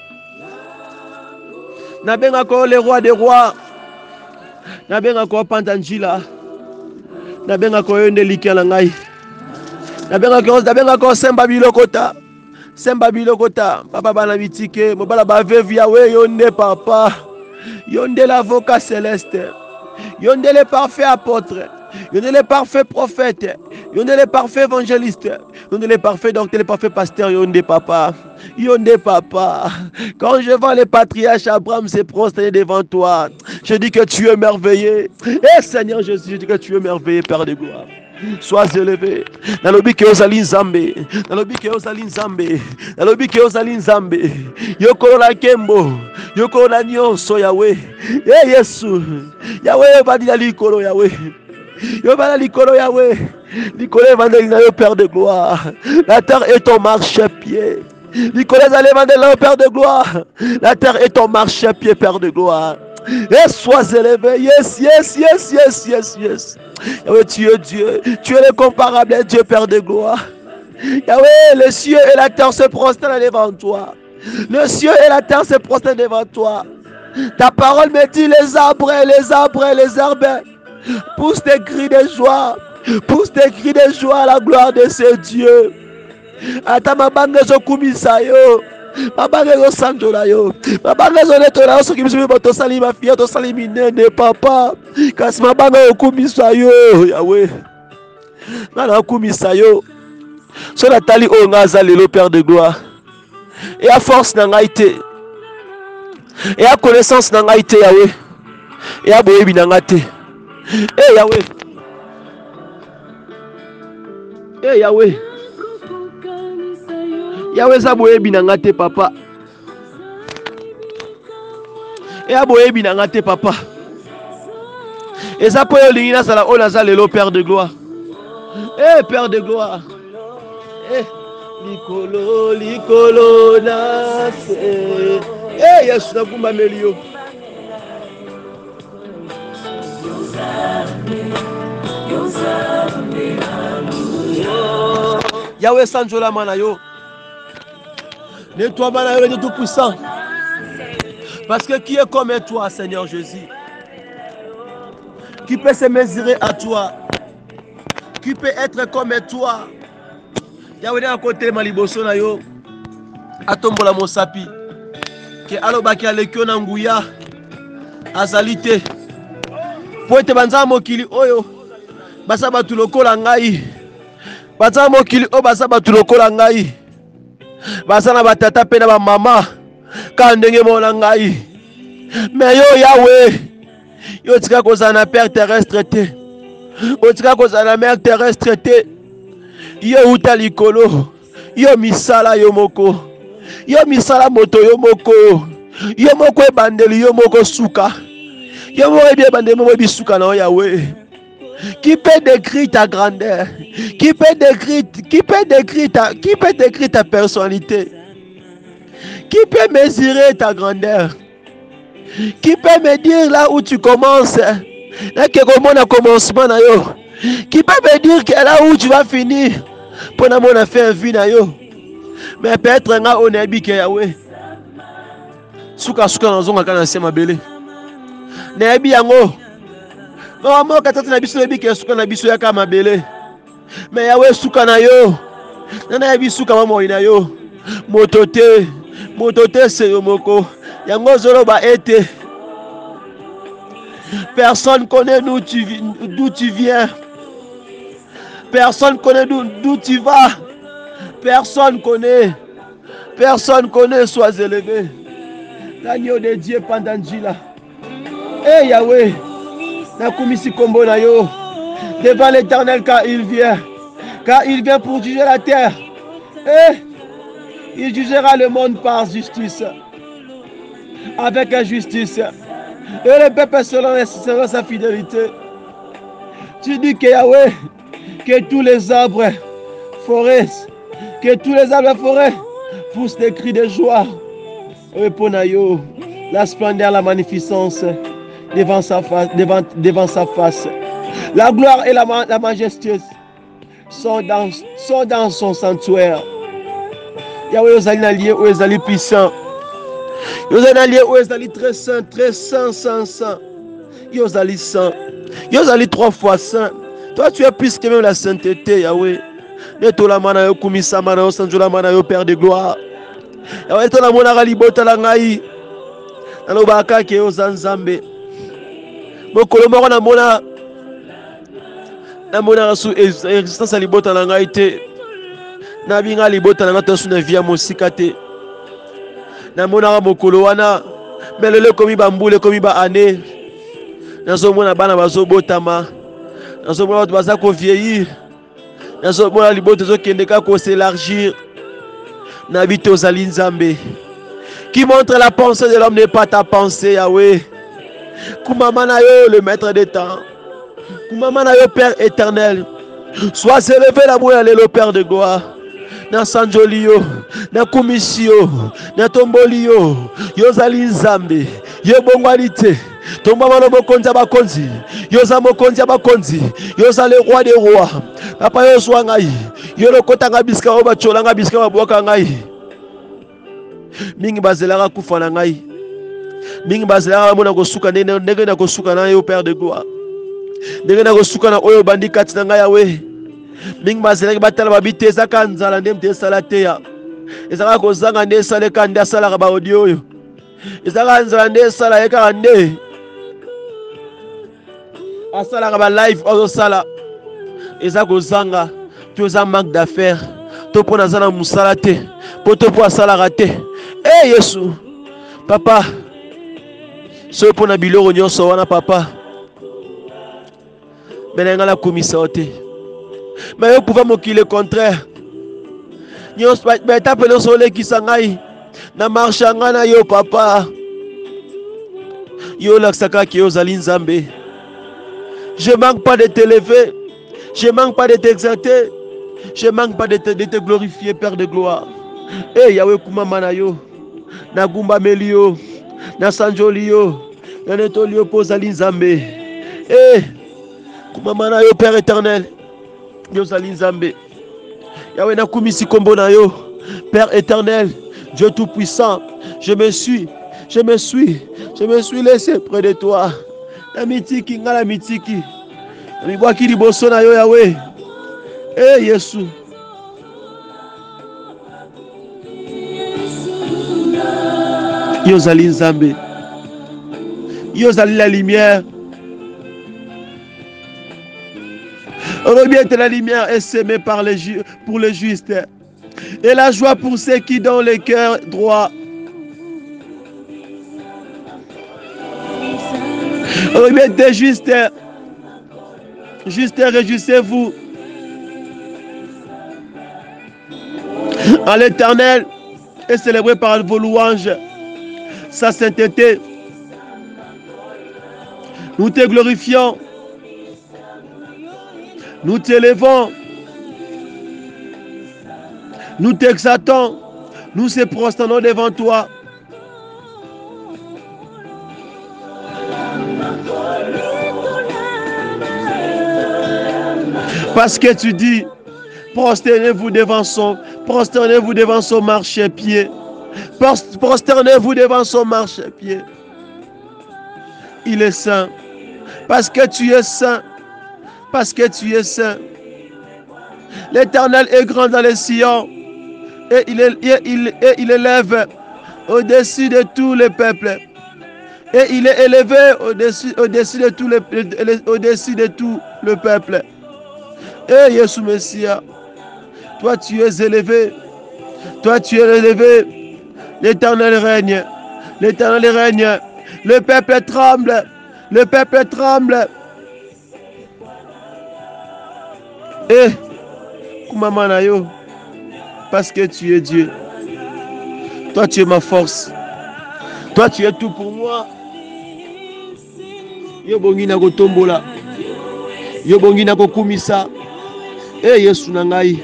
Nabengako le roi des rois. Nabengako panta njila. Nabengako yo nde likia na ngai. Nabengako nabengako semba biloko ta. Semba biloko ta. Papa bana bitike, mobala bavevi yawe yo nde papa. Yo nde l'avocat céleste. Yo nde le parfait apôtre. Yo nde le parfait prophète. Yo nde le parfait évangéliste. Yo nde le parfait docteur, le parfait pasteur. Yo nde papa. Yo nde papa. Quand je vois les patriarches Abraham se prosterner devant toi, je dis que tu es merveilleux. Eh Seigneur Jésus, je dis que tu es merveilleux, Père de gloire. Sois élevé. nalobi ke ozali nzambe. Nalobi ke ozali nzambe. Nalobi ke ozali nzambe. Yokolola nkembo. Yokolola nyonso yawe. E yesu. Yawe ebandi na likolo yawe. Yobala likolo yawe. Likolo evandeli na yo père de gloire. La terre est ton marchepied. Likolo ezali evandeli na père de gloire. La terre est ton marchepied père de gloire et sois élevé yes yes yes yes yes yes Yahweh, tu es Dieu. Tu es le comparable Dieu, Père de gloire. Yahweh, le ciel et la terre se prosternent devant toi. Le ciel et la terre se prosternent devant toi. Ta parole me dit les arbres, les arbres, les arbres poussent des cris de joie. Poussent des cris de joie à la gloire de ce Dieu. ata mabanga mabanga ezosanzola yo. Mabanga ezoletola yo soki biso mpe tosali mafia tosali minene papa. Kasi mabanga okumisa yo yawe. Nga nakumisa yo. So natali oyo nga aza lelo père de gloire. Eya force na ngai te. Eya connaissance na ngai te yawe. Eya boyebi na nga te. E yawe. E yawe yawe eza boyebi na nga te papa. Eya boyebi na nga te papa. Eza mpo oyo olingi nazala oyo naza lelo père de gloire. E père de gloire. E likolo likolo na se. E yesu nagumbameli yo. Yawe esanzolama na yo nettoie na yo le Dieu tout-puissant. Parce que qui est comme toi Seigneur Jésus? Qui peut se mesurer à toi? Qui peut être comme toi? Yawe nde akotelema liboso na yo atombola mosapi ke alobaki aleki yo na nguya. Azali te mpo ete banzala mokili oyo. Baza bato lokola ngai. Baza mokili oyo baza bato lokola baza na batata mpe na bamama. Kaka ndenge moko na ngai. Me yo yawe yo tika kozala na père terrestre te. Otika kozala na mare terrestre te. Yo euta likolo. Yo misala yo moko. Yo misala moto yo moko. Yo moko ebandeli yo moko suka. Yo moko ebi ebandeli moko ebi suka na yo yawe qui peut décrire ta grandeur, qui peut décrire, qui peut décrire ta, qui peut décrire ta personnalité, qui peut mesurer ta grandeur, qui peut me dire là où tu commences, là que comment commencement na yo, qui peut me dire que là où tu vas finir, pour na mona faire vie na yo, mais peut-être nga onebi ke yawe, suka suka na zonga kana sema bele, nayebi yango. Mawa moko tata na biso oyebi ke suka na biso yaka mabele me yawe suka na yo? Nana yebi suka mamoi na yo. Moto te moto te se yo moko. Yango ozoloba ete personne connaît d'où tu, tu viens. Personne connaît d'où tu vas. Personne connaît. Personne connaît sois élevé. L'agneau de Dieu pendant Njila Eh Yahweh nakumisi kombo na yo. Devant l'éternel car il vient. Car il vient pour juger la terre. Et il jugera le monde par justice. Avec injustice. Et le peuple selon, sa fidélité. Tu dis que Yahweh, que tous les arbres, forêts, que tous les arbres forêts poussent des cris de joie. La splendeur, la magnificence devant sa face, devant, devant sa face. La gloire et la, la majestueuse sont dans, sont dans son sanctuaire. Yahweh ozali na lieu oyo ezali puissant. Yo ozali na lieu oyo ezali très saint, très saint, saint, saint. Yo ozali saint. Yo ozali trois fois saint. Toi tu es plus que même la sainteté, Yahweh. netolama na yo kumisama na yo sanzolama na yo père de gloire yawe to namonaka libota na ngai nalobaka yo oza nzambe mokolo moko namona. Namonaka su existence ya libota na ngai te. Nabinga libota na ngai to su na vi ya mosika te. Namonaka mokolo wana. Me lelo ekomi bambula ekomi baane nazomona bana bazobotama. Nazomona bato baza kovieillir. Nazomona libota ezokende kaka koselargir nabi te ozali nzambe. Qui montre la pensée de l'homme n'est pas ta pensée Yahweh kumama na yo le maître des temps. Kumama na yo père éternel. Sois élevé l'amour ya lelo père de gloire. Nasanjoli yo nakumisi yo natomboli yo yo ozali nzambe yo ebongwani na ya bakonzi. Yo oza bakonzi. Yo le roi de roi papa yo ozwa ngai. Yo lokotanga bisika oyo batolanga bisika ngai. Mingi bazelaka kufa na mingi bazelaka bamona kosuka ndenge na kosuka na yo père de gloire. Ndenge na kosuka na oyo obandi kati na ngai yawe. Mingi bazelaki batala babi te ezaka nzala nde moto esala te ya. Ezalaka kozanga nde esaleka nde asalaka baaudio oyo. Ezalaka nzala nde esala ye kaka nde. Asalaka balive ozosala. Eza kozanga to eza manque d'affaire. To mpo naza na mosala te mpo to mpo asalaka te. E yesu papa soki mpo na biloko nyonso wana papa me na ngai nakomisa yo te. Me yo kuva mokili contraire. Nyonso baetape nyonso olekisa ngai na marshe ya ngai na yo papa. Yo olakisa kaka yo ozali nzambe. Je manque pas de t'élever. Je manque pas de t'exalter. Je manque pas de te, de te glorifier père de gloire. E hey, yawe kumama na yo. Nagumbameli yo nasanjoli yo nanetoli yo mpo ozali nzambe. E hey, kumama na yo père éternel yo ozali nzambe. Yawe nakumisi nkombo na yo. Père éternel dieu tout puissant je me suis je me suis je me suis laissé près de toi. Na mitiki ngai na mitiki. Namibwaki liboso na yo yawe. E yesu yo ozali nzambe. La lumière. Olobi la lumière est par les pour les justes. Et la joie pour ceux qui dans le cœur droit olobi juste juste réjouissez-vous. En l'éternel et célébrez par vos louanges sa sainteté. Nous te glorifions. Nous t'élevons. Nous t'exaltons. Nous se prosternons devant toi. Parce que tu dis, prosternez-vous devant son, prosternez-vous devant son marchepied. Prosternez-vous devant son marchepied. Il est saint. Parce que tu es saint. Parce que tu es saint. L'Éternel est grand dans les sillons. Et il, est, il, il élève au-dessus de tous les peuples. Et il est élevé au-dessus au de, tous les, au-dessus de tout le peuple. Et Jésus Messia, toi tu es élevé. Toi tu es élevé. L'éternel règne. L'éternel règne. Le peuple tremble. Le peuple tremble. Et Kumamanayo, parce que tu es Dieu. Toi tu es ma force. Toi tu es tout pour moi. yo bongi na kotombola yo bongi na kokumisa e yesu na ngai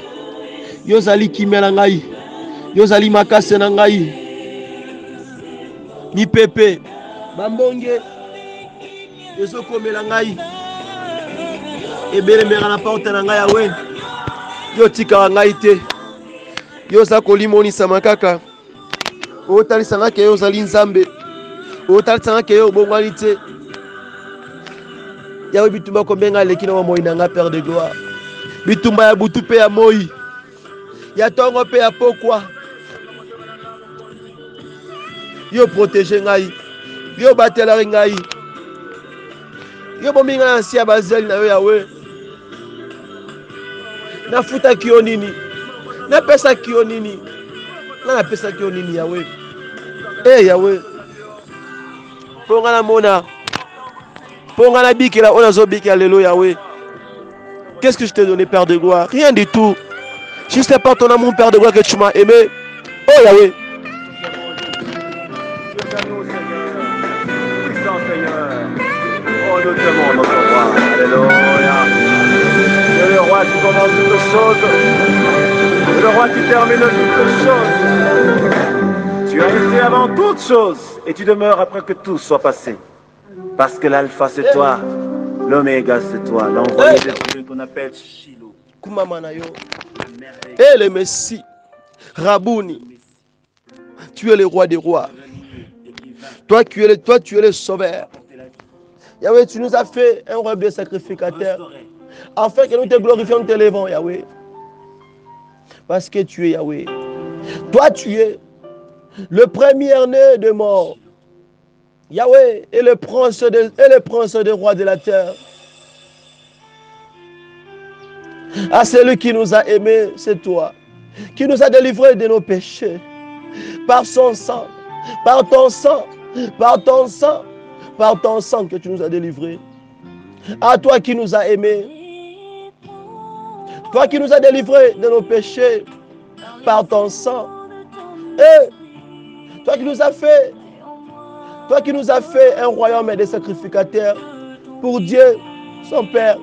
yo ozali kimia mipepe. Bambonge ezokomela ngai. Ebelemaka na porte na ngai yawe yo tikaka ngai te. Yo oza kolimonisama kaka otalisanga ke yo ozali nzambe. Otalisanga ke yo obongwani te. Yawe bitumba kobenga eleki na moi na nga père de gloire. Bitumba ya butu mpe ya moi. Ya ntongo mpe ya pokwa yo protege ngai yo batelaki ngai. Yo bomi ngai na nsi ya bazeli na yo yawe. Nafutaki yo nini? Napesaki yo nini? Nga napesaki yo nini yawe? E hey, yawe? Mpo nga namona mpo nga nabikela oyo nazobikela lelo yawe. Qu'est-ce que je t'ai donné père de gloire? Rien du tout. Juste par ton amour père de gloire que tu m'as aimé. Oh yawe Oh, nous t'aimons, notre roi. Alléluia. Tu es le roi qui commence toutes choses. Le roi qui termine toutes choses. Tu as été avant toutes choses et tu demeures après que tout soit passé. Parce que l'alpha c'est toi, l'oméga c'est toi, l'envoyé de Dieu qu'on appelle Shiloh. kumama na yo e le messie rabouni tu es le roi des rois toi tu es le, toi, tu es le sauveur Yahweh, tu nous as fait un roi de sacrificateur. Afin que nous te glorifions, nous te levons, Yahweh. Parce que tu es Yahweh. Toi, tu es le premier-né de mort. Yahweh est le prince le prince des rois de la terre. À celui qui nous a aimés, c'est toi. Qui nous a délivrés de nos péchés. Par son sang. Par ton sang. Par ton sang par ton sang que tu nous as délivrés. À toi qui nous as aimés. Toi qui nous as délivrés de nos péchés par ton sang. Et toi qui nous as fait, toi qui nous as fait un royaume des sacrificateurs pour Dieu, son Père.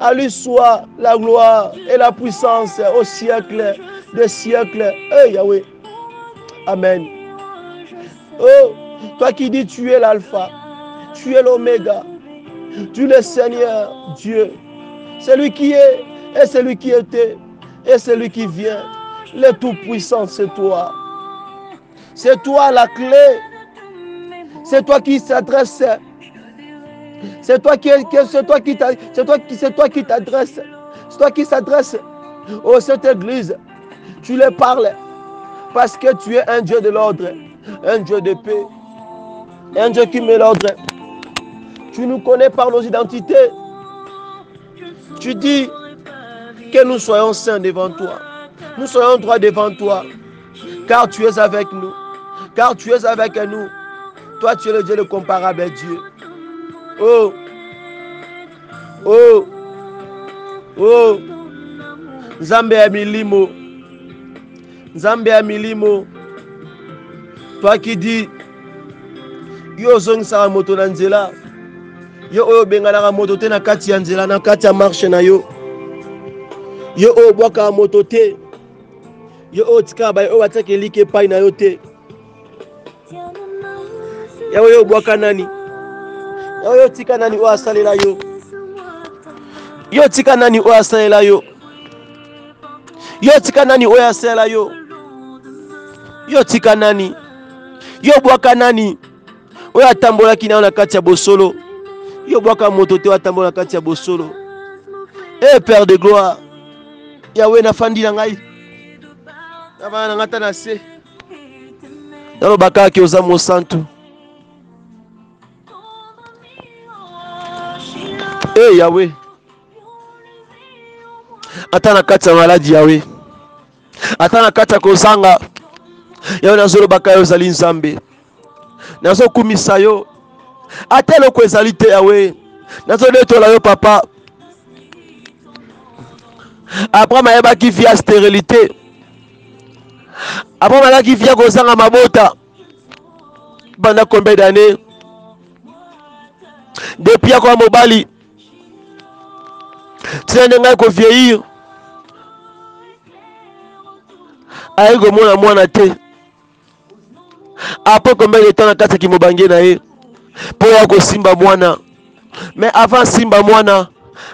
À lui soit la gloire et la puissance au siècle des siècles. Eh Yahweh. Amen. Oh, toi qui dis tu es l'alpha, tu es l'oméga. Tu es le Seigneur Dieu. Celui qui est et celui qui était et celui qui vient. Le Tout-Puissant, c'est toi. C'est toi la clé. C'est toi qui s'adresse. C'est toi qui c'est toi qui c'est toi qui c'est toi t'adresse. C'est toi qui s'adresse à cette église. Tu les parles parce que tu es un Dieu de l'ordre, un Dieu de paix, un Dieu qui met l'ordre. Tu nous connais par nos identités. Tu dis que nous soyons saints devant toi. Nous soyons droits devant toi. Car tu es avec nous. Car tu es avec nous. Toi, tu es le Dieu le comparable Dieu. Oh. Oh. Oh. Nzambe ya milimo. Nzambe ya milimo. Qui dis yo ozongisaka moto na nzela yo oyo obenganaka moto te na kati ya nzela na kati ya marshe na yo. Yo oyo obwakaka moto te yo oyo otikaka baye oyo batiaka elika epai na yo te. Yawe yo obwaka nani? Yawe yo otika nani oyo asalela yo? Yo otika nani oyo asalela yo? Yo otika nani oyo asalela yo? Yo otika nani yo obwaka nani? Oyo atambolaki na yo na kati ya bosolo. Yo obwaka moto te oyo atambola na kati ya bosolo. E père de gloire yawe nafandi na ngai. Na bana na ngai ata na se. Nalobaka kaka oza mosantu e yawe ata na kati ya maladi yawe ata na kati ya kozanga yawe nazolobaka yo ozali nzambe. Nazokumisa yo. Ata eloko ezali te yawe. Nazoletola yo papa. Abraham ayebaki vi ya stérilité. Abraham ayebaki vi ya kozanga mabota. Banda combien d'année depuis akoya mobali. Tina nde ngai kovieillir. Aye komona mwana te apres combien de temps na kati kimobange na ye. Mpo ya kosimba mwana. Mais avant simba mwana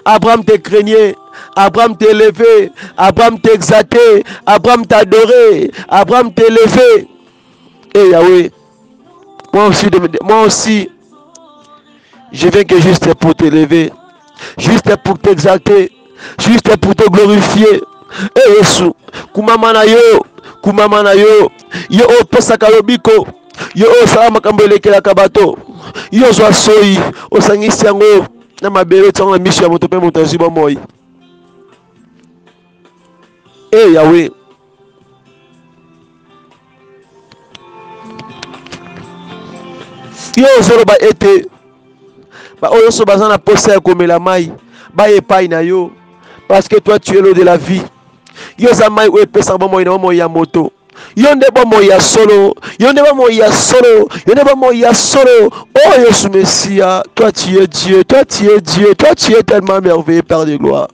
abraham te craignait abraham t'élevait abraham t'exaltait abraham t'adorait abraham t'élevait et Yahweh moi aussi, je viens que juste pour t'élever juste pour t'exalter juste pour te glorifier. E yesu kumama na yo kumama na yo yo oyo opesaka lobiko yo oyo osala makambo elekelaka bato. Yo ozwa soyi osangisi yango na mabele otiango na miso ya moto mpe moto azwi bomoi. E yawe. Yo ozoloba ete. Baoyo nyonso baza na posa ya komela mai baya epai na yo. Parce que toi tu es l'eau de la vie. Yo oza mai oyo epesaka bomoi na bomoi ya moto yo nde bomoi ya solo. Yo nde bomoi ya solo. Yo nde bomoi ya solo. Oh yesu messia toi tu es dieu. Toi tu es dieu. Toi tu es tellement merveilleux père de gloire.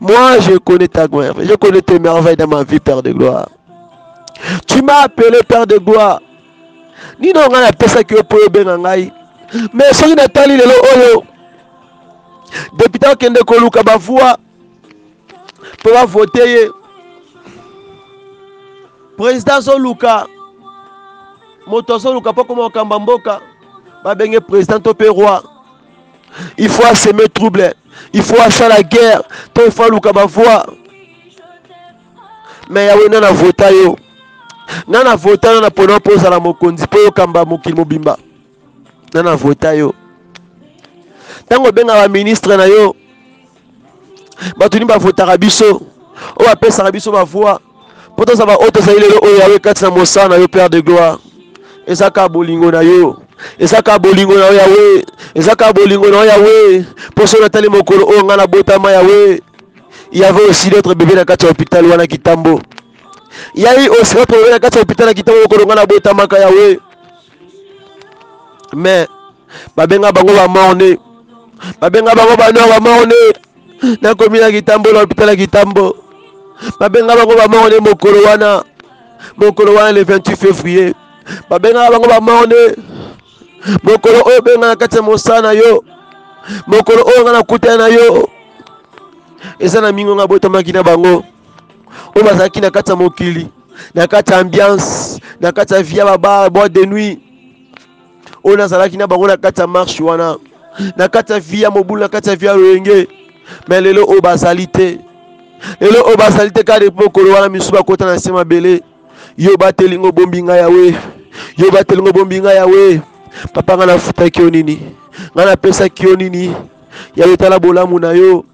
Moi je connais ta merveille. Je connais tes merveilles dans ma vie père de gloire. Tu m'as appelé père de gloire. Nini oyo ngai napesaki yo mpo oyobenga ngai mais soki natali lelo oyo depute okende koluka bavoi mpo bavote ye président azoluka moto azoluka mpo koma kokamba mboka babenge président to mpe roi il faut aseme trouble il faut asala guerre to il faut aluka bavoi me yawe nde navota yo? Nga navota yo na mpona mpo ozala mokonzi mpo yokamba mokili mobimba. Nga navota yo. Ntango obengaka baministre na yo bato nini bavotaka biso? Oyo bapesaka biso bavoi mpo tozala baoyo tozali lelo oyo yawe kati na mosala na yo père de gloire. Eza kaka bolingo na yo. Eza kaka bolingo na yo yawe eza kaka bolingo na yo yawe mpo soki natali mokolo oyo ngai nabotama yawe yave aussi d'autres bébé na kati ya hôpital wana kitambo. Yai aussi d'autres bébé na kati ya hôpital na kitambo mokolo ngai nabotamaka yawe mais babenga bango bamorne babenga bango banor bamorne nakomi na kitambo na hôpital ya kitambo babenga bango bamorne mokolo wana. Mokolo wana le 28 février. Babengaka bango bamorne mokolo oyo benga na kati ya mosala na yo. Mokolo oyo nga nakutana na yo. Eza na mingi nga botamaki na bango. Oyo bazalaki na kati ya mokili na kati ya ambiance na kati ya via babar bois de nuit. Oyo nazalaki na bango na kati ya marshe wana. Na kati ya vi ya mobulu na kati ya vi ya loyenge me lelo oyo bazali te lelo oyo bazali te kaka depi mokolo wana misu bakota na se mabele yo batelingo bombi ngai yawe yo batelingo bombi ngai yawe papa ngai nafutaki yo nini? Ngai napesaki yo nini? Yawe tala bolamu na yo.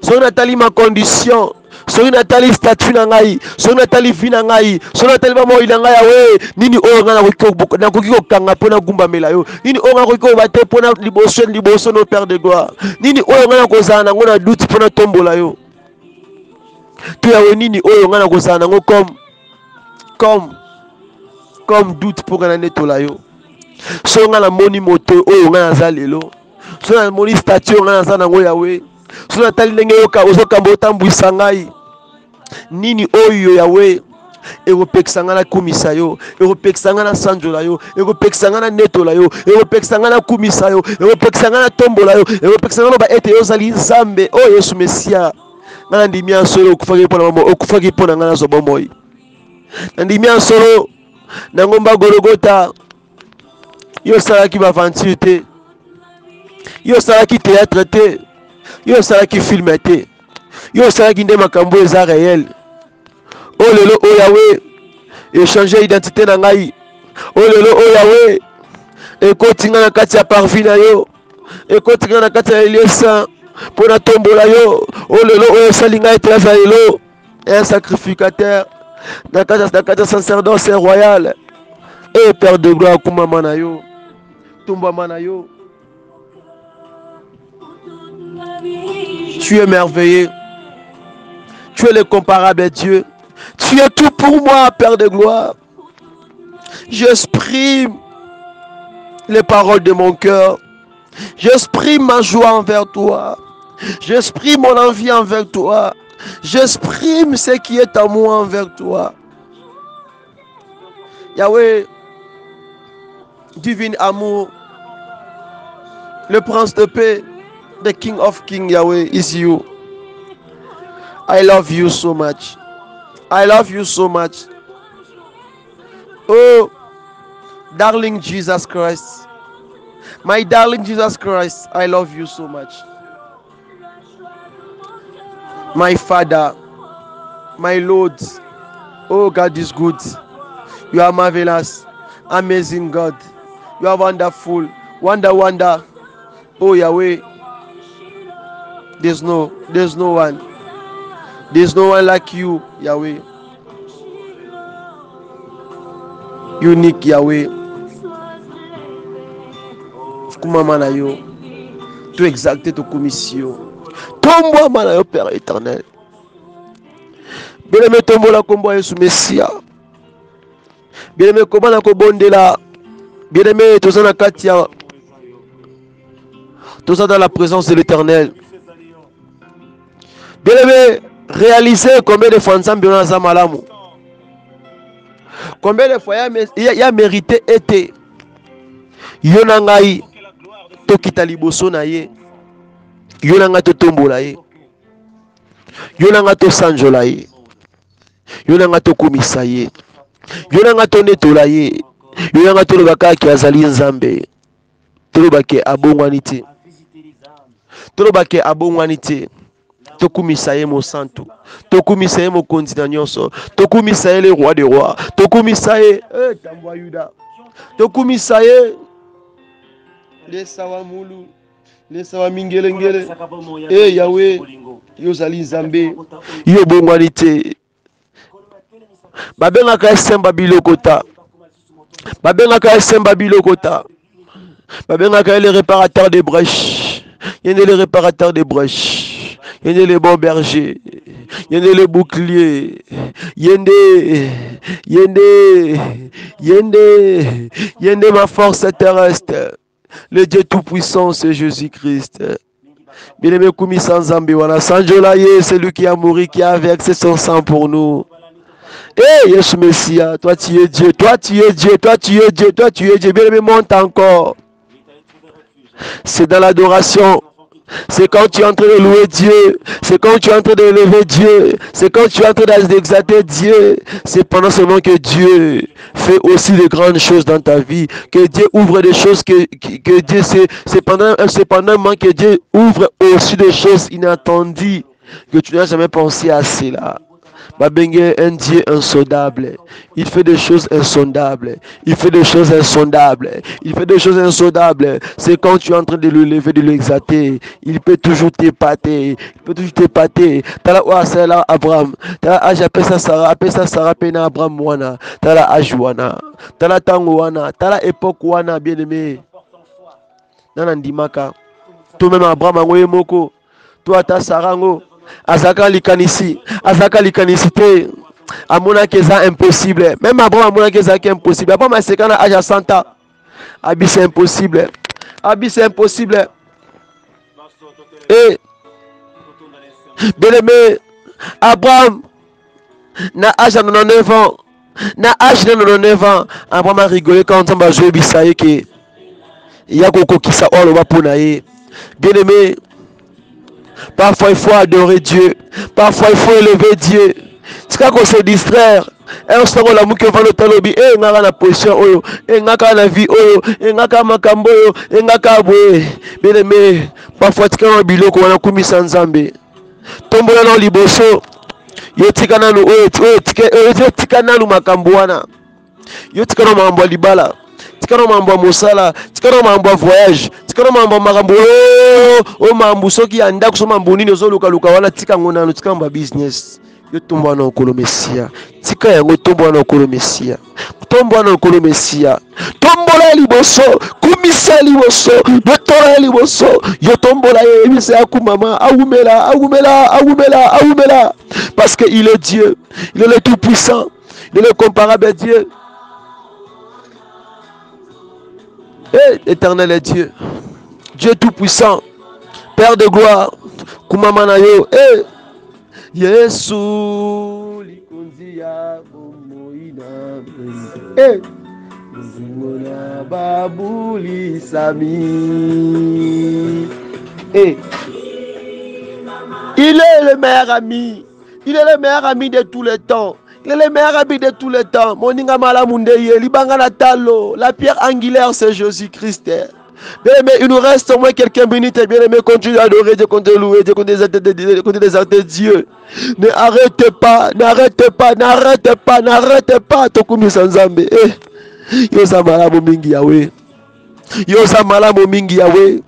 Soki natali macondition soki natali statut na ngai. Soki natali vi na ngai. Soki natali bamoi na ngai yawe nini oyo ngai nakoki kokanga mpo nagumbamela yo? Nini oyo ngai nakoki koyeba te mpo na liboso liboso no père de gloire? Nini oyo ngai nakozala nango na duti mpo natombola yo to yawe nini? Oyo ngai nakozala nango comme comme comme doute mpo ngai nanetola yo. So ngai namoni moto oyo ngai naza lelo. So namoni statut oyo ngai naza nango yawe so natali ndenge ozokamba otambwisa ngai. Nini oyo yawe ekopekisa ngai nakumisa yo ekopekisa ngai nasanjola yo ekopekisa ngai nanetola yo ekopekisa ngai nakumisa yo ekopekisa ngai natombola yo ekopekisa ngai loba ete yo ozali nzambe oyo yesu mesia ngai nandimi ya solo okufaki mpo na okufaki mpo na ngai nazwa bomoi nandimi ya solo na ngomba gologota yo osalaki baventure te yo osalaki théâtre te yo osalaki filme te yo osalaki nde makambo eza réel. Oyo lelo oyo yawe echange identité na ngai. Oyo lelo oyo yawe ekoti ngai na kati ya parvi na yo ekoti ngai na kati ya eliesa mpo natombola yo. Oyo lelo oyo esali ngai ete naza lelo un sacrificateur. Na ya sacerdoce royal e père de gloire akumama na yo tu es merveilleux. Tu es le comparable Dieu. Tu es tout pour moi père de gloire. J'exprime les paroles de mon cœur. J'exprime ma joie envers toi. J'exprime mon envie envers toi. J'exprime ce qui est à moi envers toi. Yahweh, divine amour, le prince de paix, the king of kings, Yahweh, is you. I love you so much. I love you so much. Oh, darling Jesus Christ. My darling Jesus Christ, I love you so much. My Father, my Lord, oh God is good. You are marvelous, amazing God. You are wonderful, wonder, wonder. Oh Yahweh, there's no, there's no one, there's no one like you, Yahweh. Unique Yahweh. Kumama na yo, to exacte to commission. Tombwama na Père éternel. Bien-aimé tombola kombo ya Yesu Messia. Bien-aimé komana kobondela. Bien-aimé toza na kati ya toza dans la présence de l'éternel. Bien-aimé, réalisez combien de fois nzambe oyo aza. Combien de fois ya, mérité ete yo na ngai tokita na yo na ngai totombola ye. Yo na ngai tosanjola ye. Yo na ngai tokumisa ye. Yo na ngai tonetola ye. Yo na ngai toloba kaka azali nzambe. Tolobake abongwani te. Tolobake abongwani te. Tokumisa ye mosantu tokumisa ye mokonzi na nyonso. Tokumisa ye le roi de roi tokumisa ye eh, tambo ya yuda tokumisa ye lesawa mulu lesawa mingelengele e yawe yo ozali nzambe yo obongwani te babengaka esemba biloko ta babengaka esemba biloko ta babengaka ye le réparateur de brèche ye nde le réparateur de brèche ye nde le bon berger ye nde le bouclier ye nde ye nde ye nde ye nde ma force terrestre le Dieu Tout-Puissant, c'est Jésus-Christ. Bien-aimé Koumi Sanzambi, voilà. Sanjola c'est lui qui a mouru, qui a versé son sang pour nous. Eh, Yesu Messia, toi tu es Dieu, toi tu es Dieu, toi tu es Dieu, toi tu es Dieu. Bien-aimé, monte encore. C'est dans l'adoration. C'est quand tu es en train de louer Dieu. C'est quand tu es en train de lever Dieu. C'est quand tu es en train d'exalter Dieu. C'est pendant ce moment que Dieu fait aussi de grandes choses dans ta vie. Que Dieu ouvre des choses que, que, que Dieu, c'est pendant, pendant un moment que Dieu ouvre aussi des choses inattendues que tu n'as jamais pensé à cela. Babenge un Dieu insondable. Il fait des choses insondables. Il fait des choses insondables. Il fait des choses insondables. C'est quand tu es en train de le lever, de l'exalter. Il peut toujours t'épater. Il peut toujours t'épater. Tala wa sala Abraham. Tala appelle ça Sarah. Ça Sarah pena Abraham wana. Tala âge wana. Tala tango wana. Tala époque wana bien aimé. Nana ndimaka. Toi-même Abraham angoye moko. Toi ta Sarah. Azalaka likanisi. Azalaka likanisi te. Amonaki eza impossible. Même abraham amonaki ezalaki impossible. Abraham aseka na age ya 100 ans abi c'est impossible. Abi c'est impossible. E bien aimé abraham na age ya 99 ans na age na 99 ans abraham arigole kaka nzambe azoyebisa ye ke ya kokokisa oyo aloba mpo na ye bien aimé Parfois, il faut adorer Dieu. Parfois, il faut élever Dieu. tika kose distraire. Insongo lamuki ovanda otalobi e nga kaka na position oyo e nga kaka na vie oyo e nga kaka makambo oyo e nga kaka boye beleme parfois tika na biloko wana kumisa nzambe tombola na liboso. Yo tika nanu oyo tika nanu makambo wana yo tika na makambo ya libala tika na makambo ya mosala tika na makambo ya voyage tika na makambo ya makambo. Oyo makambo soki ya ndako so makambo nini ozolukaluka wana tika yango nano tika makambo ya business. Yo tombo wana okolo mesia tika yango tombo wana okolo mesia tombo wana okolo mesia tombola liboso kumisa liboso yotola ya liboso. Yo tombola ye yebisa ya kumama awumela awumela awumela awumela parce que il est dieu. Il est le tout puissant il est le comparable dieu Eh, éternel est Dieu. Dieu Tout-Puissant, Père de gloire, kumama na yo, eh, Yesu likonzi. Eh, il est le meilleur ami. Il est le meilleur ami de tous les temps. Il est le meilleur ami de tous les temps. Moninga malamu libanga na talo. La pierre angulaire, c'est Jésus-Christ. Bien aimé, il nous reste au moins quelques minutes. Bien aimé, continue à adorer Dieu, continue à louer Dieu, continue de Dieu. Ne arrêtez pas, n'arrêtez pas, n'arrêtez pas, n'arrêtez pas. Tokumi Sanzambe. Eh, malamu mingi yawe. Yoza malamu mingi yawe.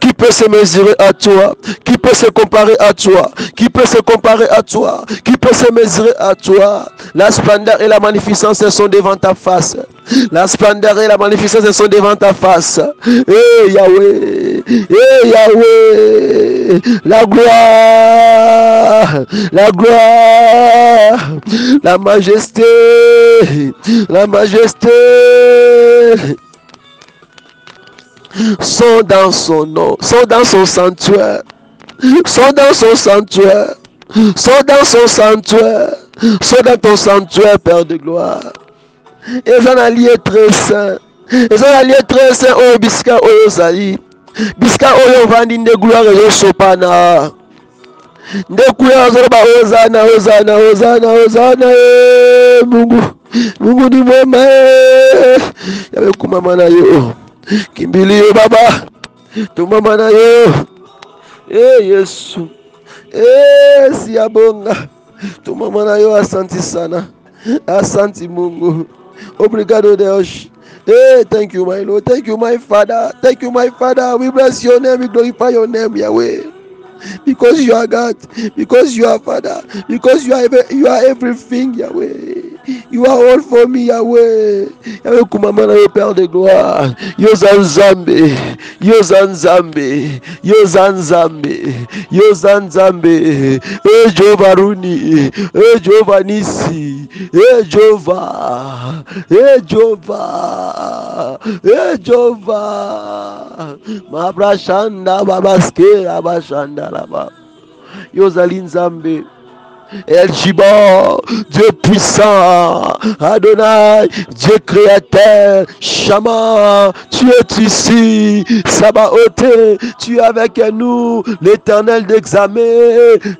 Qui peut se mesurer à toi? Qui peut se comparer à toi? Qui peut se comparer à toi? Qui peut se mesurer à toi? La splendeur et la magnificence sont devant ta face. La splendeur et la magnificence sont devant ta face. Eh Yahweh, eh Yahweh, la gloire, la gloire, la majesté, la majesté sont dans son nom, sont dans son sanctuaire, sont dans son sanctuaire, sont dans son sanctuaire, sont dans ton sanctuaire, Père de gloire. eza na lieu très saint. Eza na lieu très saint. Oyo bisika oyo ozali bisika oyo ovandi nde gloire ezosopana nde kuya azoloba ozana ozana ozana ozana e mungu. Mungu ni mwema e yabe kumama na yo. kimbili yo baba tumama na yo e yesu e siyabonga tumama na yo asanti sana asanti mungu Obrigado, Deus. Hey, thank you, my Lord. Thank you, my Father. Thank you, my Father. We bless your name. We glorify your name, Yahweh. Because you are God. Because you are Father. Because you are you are everything, Yahweh. you are all for me yawe yawe kumama na yo père de gloire. Yoza nzambe yoza nzambe yoza nzambe yoza nzambe e jehova runi e jehova nisi e jehova e jehova e jehova. Mabrashanda babaskera bashandalaba yozali nzambe. El Jiba, Dieu puissant, Adonai, Dieu créateur, Shama, tu es ici, Sabaoth, tu es avec nous, l'éternel d'examen,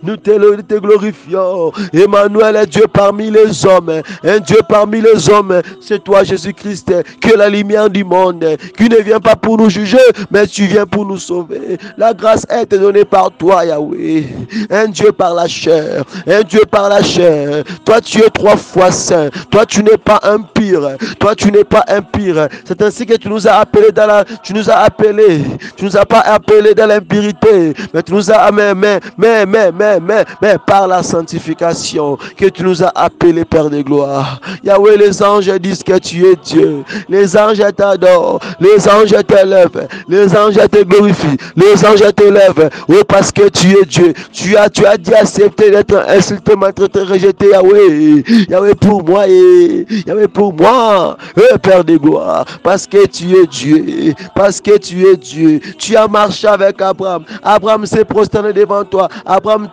nous te, glorifions. Emmanuel est Dieu parmi les hommes, un Dieu parmi les hommes, c'est toi Jésus-Christ, qui est la lumière du monde, qui ne vient pas pour nous juger, mais tu viens pour nous sauver. La grâce est donnée par toi, Yahweh, un Dieu par la chair, Dieu par la chair. Toi, tu es trois fois saint. Toi, tu n'es pas un pire. Toi, tu n'es pas un pire. C'est ainsi que tu nous as appelés dans la, tu nous as appelés. Tu nous as pas appelés dans l'impurité, mais tu nous as, mais, mais, mais, mais, mais, mais, mais, par la sanctification que tu nous as appelés, Père de gloire. Yahweh, les anges disent que tu es Dieu. Les anges t'adorent. Les anges t'élèvent. Les anges te glorifient. Les anges t'élèvent. Oui, parce que tu es Dieu. Tu as, tu as dit accepter d'être insulté, maltraité, rejeté, Yahweh. Yahweh pour moi, et Yahweh pour moi, eh, Père de gloire. Parce que tu es Dieu. Parce que tu es Dieu. Tu as marché avec Abraham. Abraham s'est prosterné devant toi. Abraham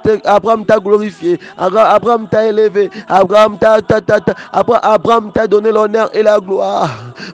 t'a glorifié. Abra- Abraham t'a élevé. Abraham t'a t'a- t'a- t'a- Abra- Abraham t'a donné l'honneur et la gloire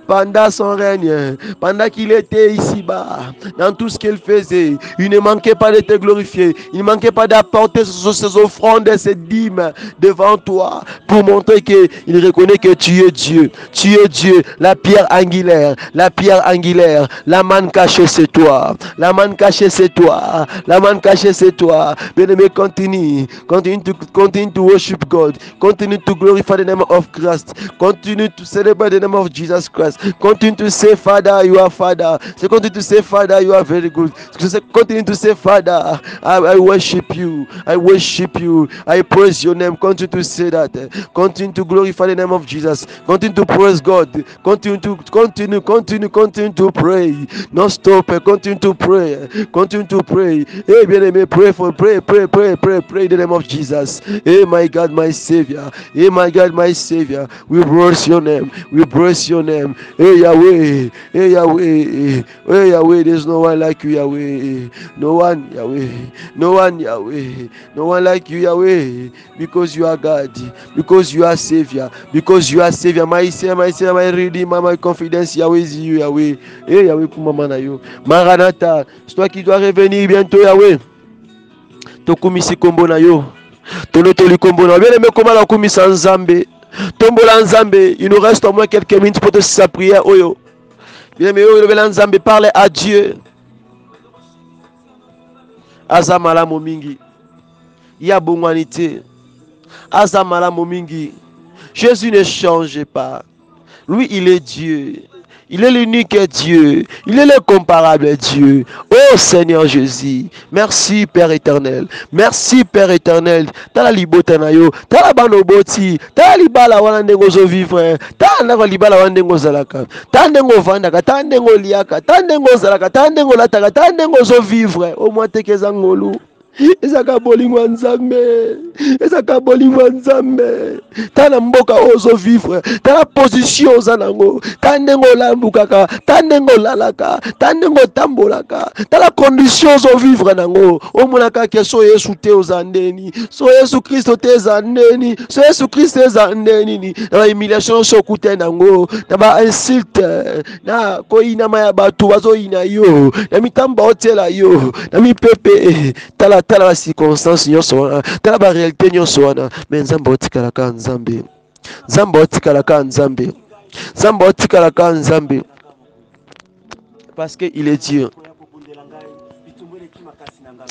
pendant son règne. Pendant qu'il était ici-bas, dans tout ce qu'il faisait, il ne manquait pas de te glorifier. Il ne manquait pas d'apporter ses offrandes et ses dîmes devant toi pour montrer qu'il reconnaît que tu es Dieu. Tu es Dieu. La pierre angulaire. La pierre angulaire. La manne cachée, c'est toi. La manne cachée, c'est toi. La manne cachée, c'est toi. Bien-aimé, continue. Continue to, continue to worship God. Continue to glorify the name of Christ. Continue to celebrate the name of Jesus Christ. Continue to say, Father, you are Father. Continue to say, Father, you are very good. Continue to say, Father, I, worship you. I worship you. I praise your name. Continue to say that. Continue to glorify the name of Jesus. Continue to praise God. Continue to continue, continue, continue to pray. Non stop. Continue to pray. Continue to pray. Hey, bien aimé, pray for pray, pray, pray, pray, pray in the name of Jesus. Hey, my God, my Savior. Hey, my God, my Savior. We bless your name. We bless your name. Hey, Yahweh. Hey, Yahweh. Hey, Yahweh. There's no one like you, Yahweh. No one, Yahweh. No one, Yahweh. No one like you, Yahweh. Because you are God. Because you are Savior. Because you are Savior. My Savior, my Savior, my Redeemer, my confidence, Yahweh is you, Yahweh. Hey, Yahweh, Kumama na yo. Maranatha. C'est toi qui dois revenir bientôt, Yahweh. tokumisi kombo na yo tolotoli kombo na yo bien aimé koma na okumisa nzambe tombola nzambe il nous reste au moins quelques minutes pour tosisa prière oyo bien aimé oyo elobela nzambe parle à dieu aza malamu mingi ya bongwani te aza malamu mingi jésus ne change pas lui il est dieu il est l'unique Dieu. Il est le comparable Dieu. Oh Seigneur Jésus. Merci Père éternel. Merci Père éternel. Tala libota na yo. Tala bano boti. Tala libala wana ndengo zo vivre. Tala ndako libala wana ndengo zalaka. Tala ndengo vandaka. Tala ndengo liaka. Tala ndengo zalaka. Tala ndengo lataka. Zo vivre. Au moins ngolu. Ezaka bolingo ya nzambe. Ezaka bolingo ya nzambe. Tala mboka oyo ozovivre tala position oza nango tala ndenge olambukaka tala ndenge olalaka. Tala ndenge otambolaka. Tala condition ozovivre nango omonaka ke so yesu te oza ndeni. So yesu kristo te eza ndeni. So yesu kristo eza ndenini na bahumiliation nyonso okute nango na bainsulte na koyinama ya bato bazoyina yo. Na mitambo baotiela yo. Na mipepe. Tala tala bacirconstance nyonso wana tala barealité nyonso wana. Me nzambe otikalaka nzambe. Nzambe otikalaka nzambe. Nzambe otikalaka nzambe. Parce que il est dieu.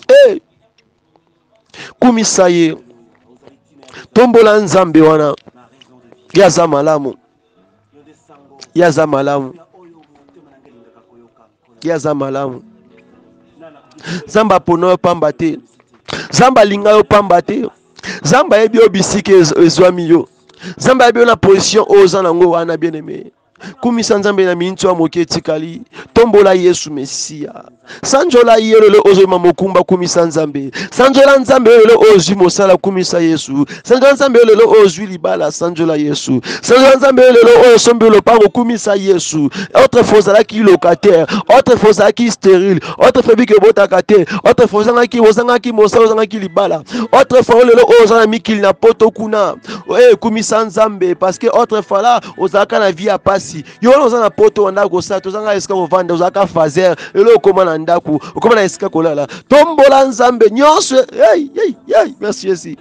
Hey! kumisa ye. Tombola nzambe wana. Ye aza malamu. Ye aza malamu. Ye aza malamu nzambe apona yo pamba te. Nzambe alinga yo pamba te. Nzambe ayebi yo bisika ezwami yo. Nzambe ayebi yo na position oyo oza nango wana bien aimé kumisa nzambe na miniti ya moke etikali. Tombola yesu mesiya sanjola ye lelo ozoyima mokumba kumisa nzambe. Sanjola nzambe oyo lelo ozwi mosala kumisa yesu. Sanjola nzambe oyo lelo ozwi libala sanjola yesu. Sanjola nzambe oyo lelo oyo osombi lopango kumisa yesu. Autrefois ozalaki locataire autrefois ozalaki stérile autrefois biki obotaka te autrefois ozangaki ozangaki mosala ozangaki libala. Autrefois oyo lelo oyo oza na mikili na poto kuna. Ekumisa nzambe parce que autrefois la ozalaka na vie ya pasi yo wana oza na poto wa ndako osala tozanga esika kovanda ozalaka faser lelo okóma na ndako okóma na esika kolala. Tombola nzambe nyonso merci yesu.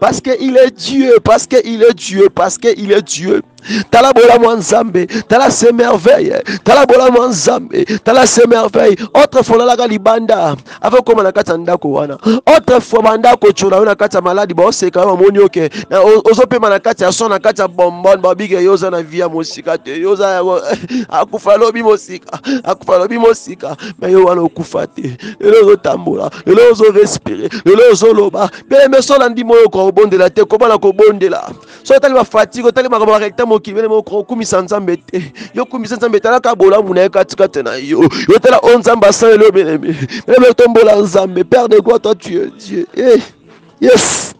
Parce que il est dieu parce que il est dieu parce que il est dieu tala bolamu ya nzambe tala se merveille tala bolamu ya nzambe tala se merveille. Autrefois olalaka libanda. Ave okóma na kati ya ndako wana. Autrefois bandako tshona yo na kati ya maladi baoseka yo bamoni oke ozopema na kati ya son na kati ya bombone babike yo oza na vi ya mosika te yo oza *laughs* akufa lobi mosika akufa lobi mosika. Me yo wana okufa te. Lelo ozotambola lelo ozorespire lelo ozoloba beleme so na ndima oyo kobondela te kobana kobondela so otali bafatigue otali makambo barecta mokili moko okumisa nzambe te. Yo kumisa nzambe talaka bolamu na ye katikati na yo. Yo tala oyo nzambe asaleli yo beneme beneme tombola nzambe. Père de gloire toi tu es dieu. Eh, yes.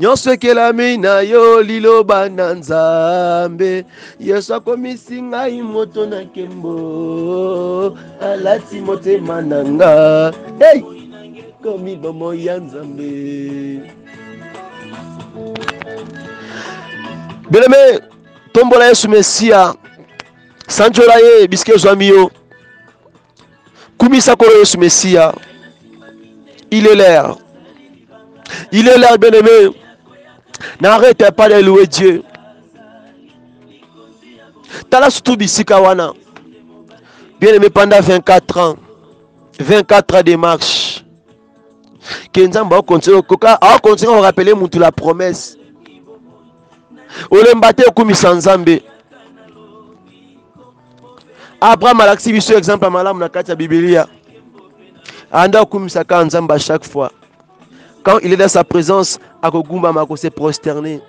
Nyonso ekelami na yo liloba na nzambe. Yesu akomisi ngai moto na nkembo. Alati motema na nga. Hey! komi bomo ya nzambe beleme tombola yesu mesiya sanjola ye bisika ezwami yo. Kumisa kolo yesu mesiya il est l'air. Il est l'air bien aimé n'arrête pas de louer dieu. Tala surtout bisika wana. Bien aimé pendant 24 ans 24 ans de marche ke nzambe aokontinue korapele mutu la promesse olemba te okumisa nzambe abraham alakisi biso exemple ya malamu na kati ya bibilia anda okumisaka nzambe a chaque fois quand il est dans sa présence, akogumba mako se prosterner.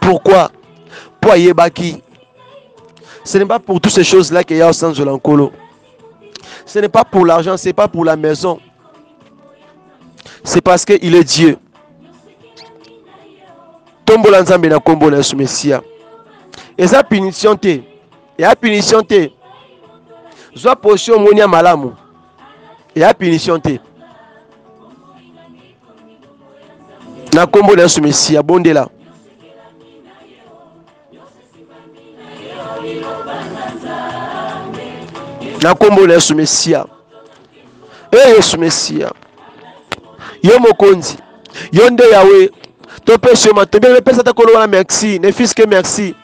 Pourquoi? Pour Yebaki. Ce n'est pas pour toutes ces choses-là qu'il y a au sens de l'encolo. Ce n'est pas pour l'argent, ce n'est pas pour la maison. C'est parce qu'il est Dieu. Tombola nzambe na kombo na Yesu Mesia. Eza punition te. Ya punition te. Zwa position moni ya malamu. Ya punition te. Na kombo na Yesu Mesia bondela. na kombo na yesu mesia e yesu mesia yo mokonzi yo nde yawe topesi yo matobi mepesa ta koloba na merci. Ne fiske merci.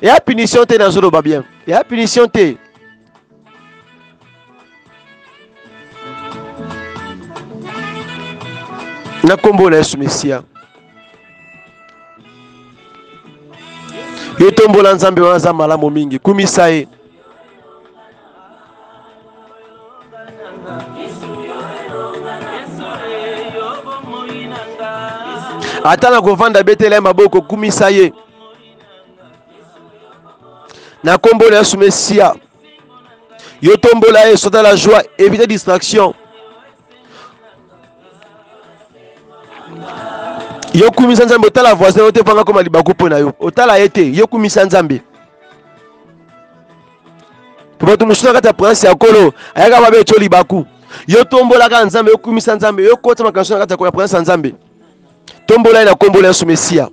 Eya punition te nazoloba bien. Eya punition te na kombo na yesu mesia yo tombola nzambe wana aza malamu mingi. Kumisa ye ata na kovanda betela ye maboko kumisa ye. Na nkombo na yesu mesia yo tombola ye sota la joie évite distraction. Yo kumisa nzambe otala voisin yo te panga koma libaku mpo na yo. Otala ye te yo kumisa nzambe. Po bato mosusu na kati ya prince ya kolo ayaka babe etyo libaku. Yo tombolaka nzambe yo kumisa nzambe yo kota makanso na kati ya prince ya nzambe tombola ye na nkombo na yesu mesia.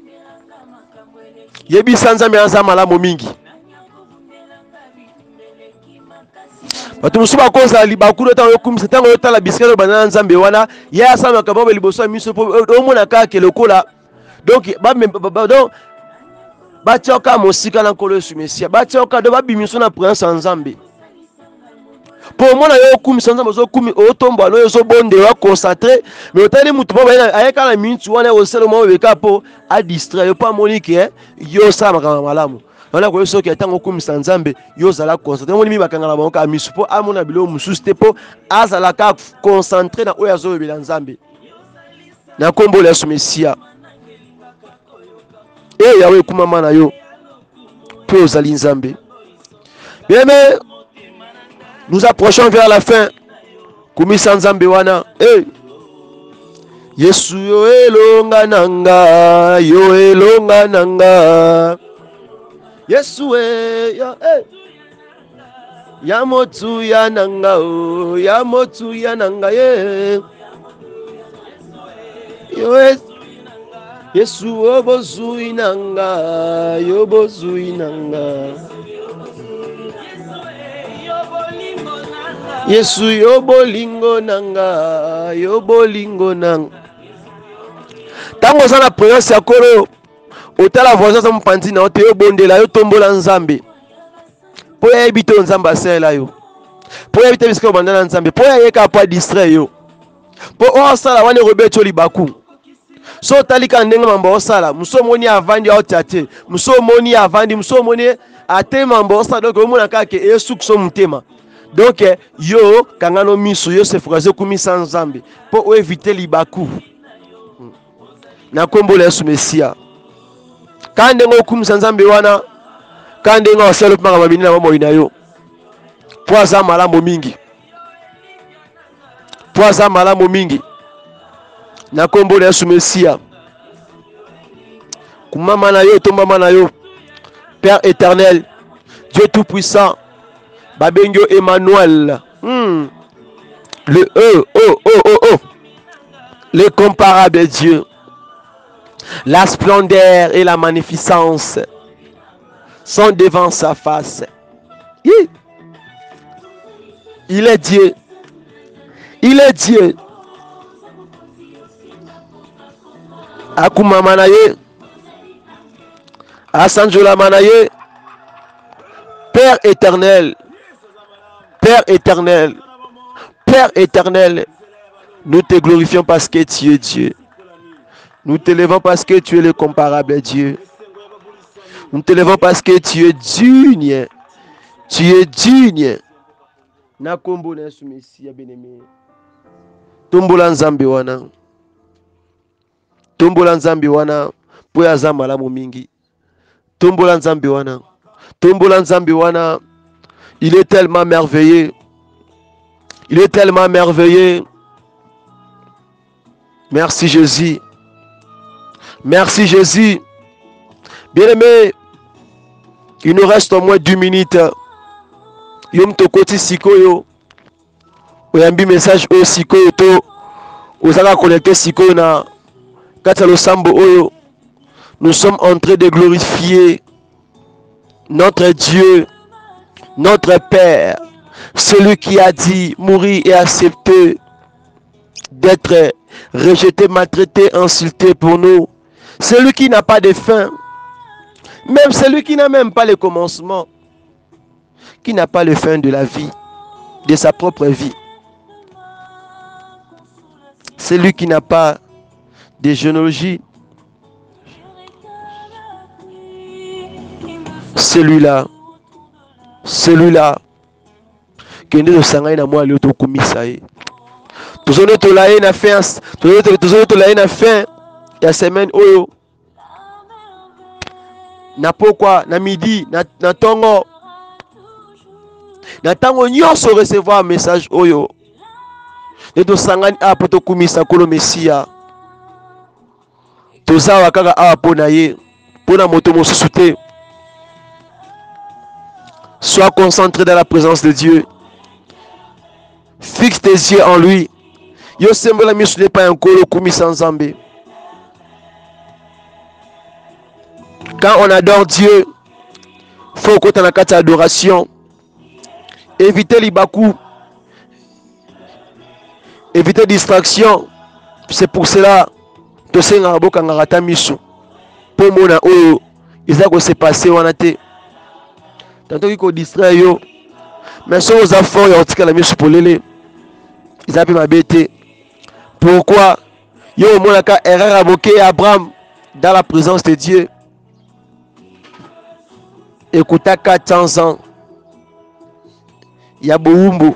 Yebisa nzambe aza malamu mingi. Bato mosusu bakozala libaku ntango yokumisa ntango yotala bisika oyo banda na nzambe wana ye asala makambo liboso ya miso mpo omona kaka lokola. Donc batiaka mosika na nkolo yesu mesia batiaka do babimiso na prince ya nzambe mpo omona yo okumisa nzambe ozokumi otombola oyo ozobonde oaconcentre me otali mutu mpo ayeka na minute wana osala mwa obeka mpo adistrait yo mpo amoni ke yo osala makambo malamu wana koyo soki ntango okumisa nzambe yo ozala concentre omoni mi bakanga na bango kaka misu mpo amona biloko mosusu te mpo azalaka concentre na oyo azoyobela nzambe. Na nkombola yesu mesia e yawe ekumama na yo mpo ozali nzambe. Bien mais nous approchons vers la fin. Kumisa nzambe wana. Hey. yesu yo elonga na nga yo elonga na nga yesu e ya, hey. ya motuya na nga o ya motuya na nga ye. Yo e, yesu o bozwi na nga yo bozwi na nga yesu yo bolingo na nga yo bolingo na nga ntango oza na présence ya kolo otala voisin aza mopanzi na yo te yobondela yo tombola nzambe. Mpo yayebi te oyo nzambe asalela yo. Mpo yayebi te bisika obanda na nzambe. Mpo yayeka mpo adistrait yo. Mpo oyo osala wana ekobeti yo libaku. So otali kaka ndenge mambo osala. Mosu omoni avandi aotia te mosu omoni avandi. Mosu omoni ate mambo osala. Donc omona kaka ke esuki so motema donc yo kangano miso yo se fokase okumisa nzambe mpo oevite libaku na nkombo la yesu mesia ka ndenge okumisa nzambe wana ka ndenge osala opimaka mabini na yo. Mpo aza malamu mingi. Mpo aza malamu mingi. Na nkombo na yesu kumama na yo etombama na yo. Père éternel dieu tout puissant babengi yo emmanuel. Hmm. le e o o o o. Le comparable dieu. La splendeur et la magnificence sont devant sa face. Il est dieu. Il est dieu. Akumama na ye asanjolama na ye père éternel père éternel père éternel nous te glorifions parce que tu es dieu. Nous te levons parce que tu es le comparable dieu. Nous te levons parce que tu es digne. Tu es digne. Na kombo na yesu mesiya bien-aimé. Tombola nzambe wana. Tombola nzambe wana. Mpo mingi wana il est tellement merveilleux. Il est tellement merveilleux. Merci jésus. Merci jésus. Bien aimé il nous reste au moins 10 minutes. Yo moto okoti sikoyo. Oyambi message ozalaka connecte sikoyo na kati ya losambo oyo nous sommes en train de glorifier notre Dieu, notre Père, celui qui a dit mourir et accepter d'être rejeté, maltraité, insulté pour nous, celui qui n'a pas de fin, même celui qui n'a même pas le commencement, qui n'a pas le fin de la vie, de sa propre vie, celui qui n'a pas de généalogie, celui-là celui-là kende tosanga ye na mwa leo tokumisa ye. Tozoni tola ye na fin tozoni tola ye na fin ya semaine oyo. Na pokwa na midi na, na ntongo na ntango nyonso recevoir message oyo. Nde tosangani awa mpo tokumisa nkolo mesiya toza awa kaka awa mpo na ye mpo na moto mosusu te Sois concentré dans la présence de Dieu. Fixe tes yeux en lui. Yo pas. Quand on adore Dieu, faut qu'on la adoration. Évitez les bakou. Évitez distraction. C'est pour cela que c'est un rabo quand on miso. Pour oyo, ils ont se passer wana te. Tantoki kodistraire yo. Mais soki oza fort ya kotikala miso polele eza mpe mabe te pourquoi? Yo omonaka erreur ya moke ya abraham dans la présence de dieu. Ekuta 400 ans ya bowumbu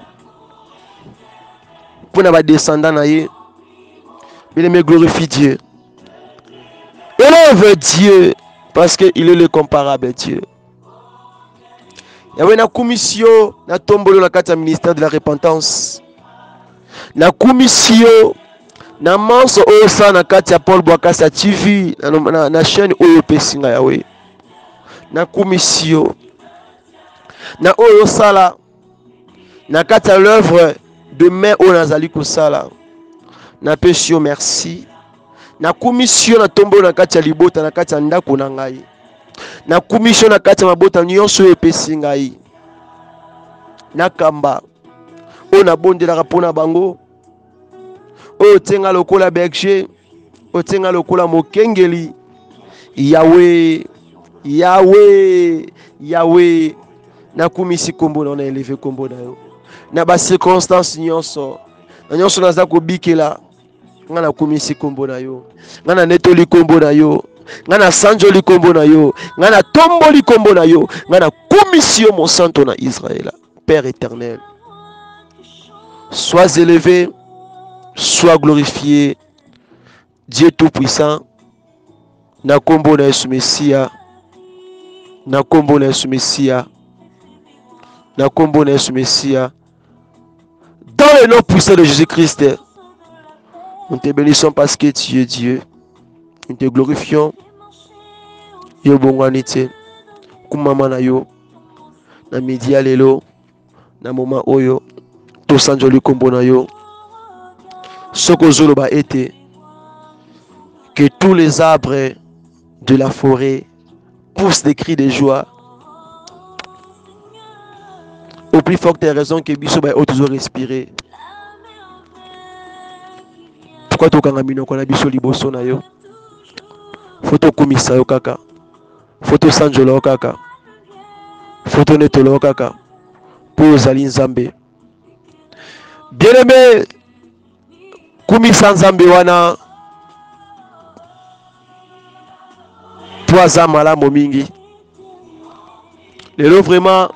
mpona badescendant na ye beleme glorifie dieu. Élève dieu parce que il est le comparable dieu yawe nakumisi yo natomboli na kati ministère de la repentance. Nakumisi yo na manso oyo osala na kati ya paul bwakasi ya tv na, na, na chaîne oyo opesi nga yawe. Nakumisi yo na oyo osala na kati ya l'œuvre de main oyo nazali kosala. Napesi yo merci. Nakumisi yo natomboli na kati ya libota na kati ya ndako ngai nakumisi yo na kati ya mabota nyonso oyo epesi ngai. Nakamba. Oyo nabondelaka mpona bango. Oyo otienga lokola berger otienga lokola mokengeli. Yawe yawe yawe. Nakumisi nkombo na yo na eleve nkombo na yo. Na bacirconstance nyonso. Na nyonso naza kobikela. Ngai nakumisi nkombo na yo. Ngai nanetoli nkombo na yo ngai nasanjoli nkombo na yo. Ngai natomboli nkombo na yo. Ngai nakumisi yo mosanto na israela père éternel sois élevé sois glorifié. Dieu tout-puissant na nkombo na yesu mesiya na nkombo na yesu mesiya na nkombo na yesu mesiya dans le nom puissant de jésus-christ nous te bénissons parce que tu es dieu nous te glorifions. Yo bongwani te kumama na yo. Na midi ya lelo na moma oyo tosanjoli nkombo na yo. Soki ozoloba ete que tous les arbres de la forêt poussent des cris de joie. Au plus forte raison que biso baye oyo tozorespirer pourkui tokanga minoko na biso liboso na yo? Fo tokumisa yo kaka. Fo tosanjola yo kaka. Fo tonetola yo kaka. Mpo ozali nzambe. Bien aimé kumisa nzambe wana. Mpo aza malamu mingi. Lelo vraiment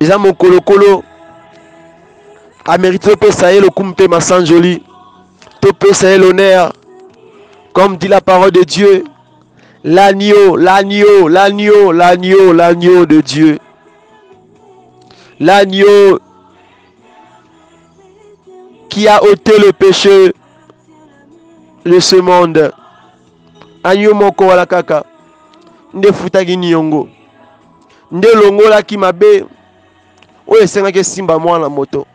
eza mokolokolo. Amérite topesa ye lokumu mpe masanjoli. Topesa l'honneur comme dit la parole de dieu l'agneau l'agneau l'agneau l'agneau l'agneau de dieu. L'agneau qui a ôté le péché de ce monde. Agneau moko wala kaka. Nde efutaki niongo nde elongolaki mabe. Oyo esengaki esimba mwana moto.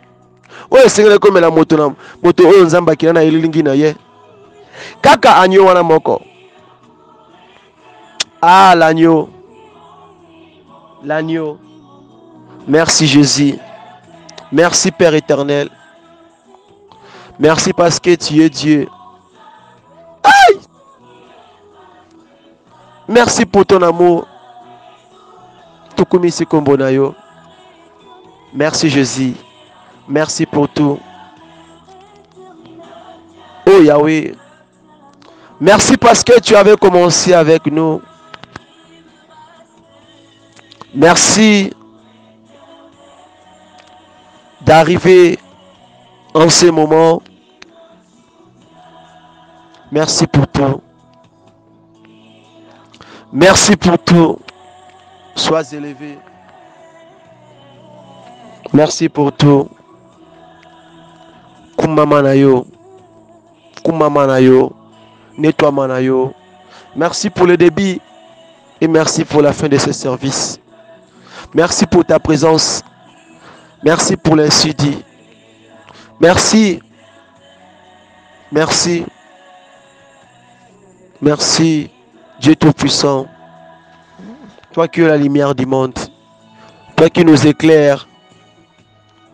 Oyo esengeli ekomela moto na moto oyo nzambe akila na elilingi na ye kaka agneau wana moko. Ah l'agneau. L'agneau. Merci jésus. Merci père éternel. Merci parce que tu es dieu. Aïe! Merci pour ton amour. Tokumisi merci jésus. Merci pour tout. Oh yahweh merci parce que tu avais commencé avec nous. Merci d'arriver en ce moment. Merci pour tout. Merci pour tout. Sois élevé. Merci pour tout. Kumama na yo. Merci pour le débit et merci pour la fin de ce service. Merci pour ta présence. Merci pour l'insu dit merci. Merci. Merci Dieu Tout-Puissant. Toi qui es la lumière du monde. Toi qui nous éclaires.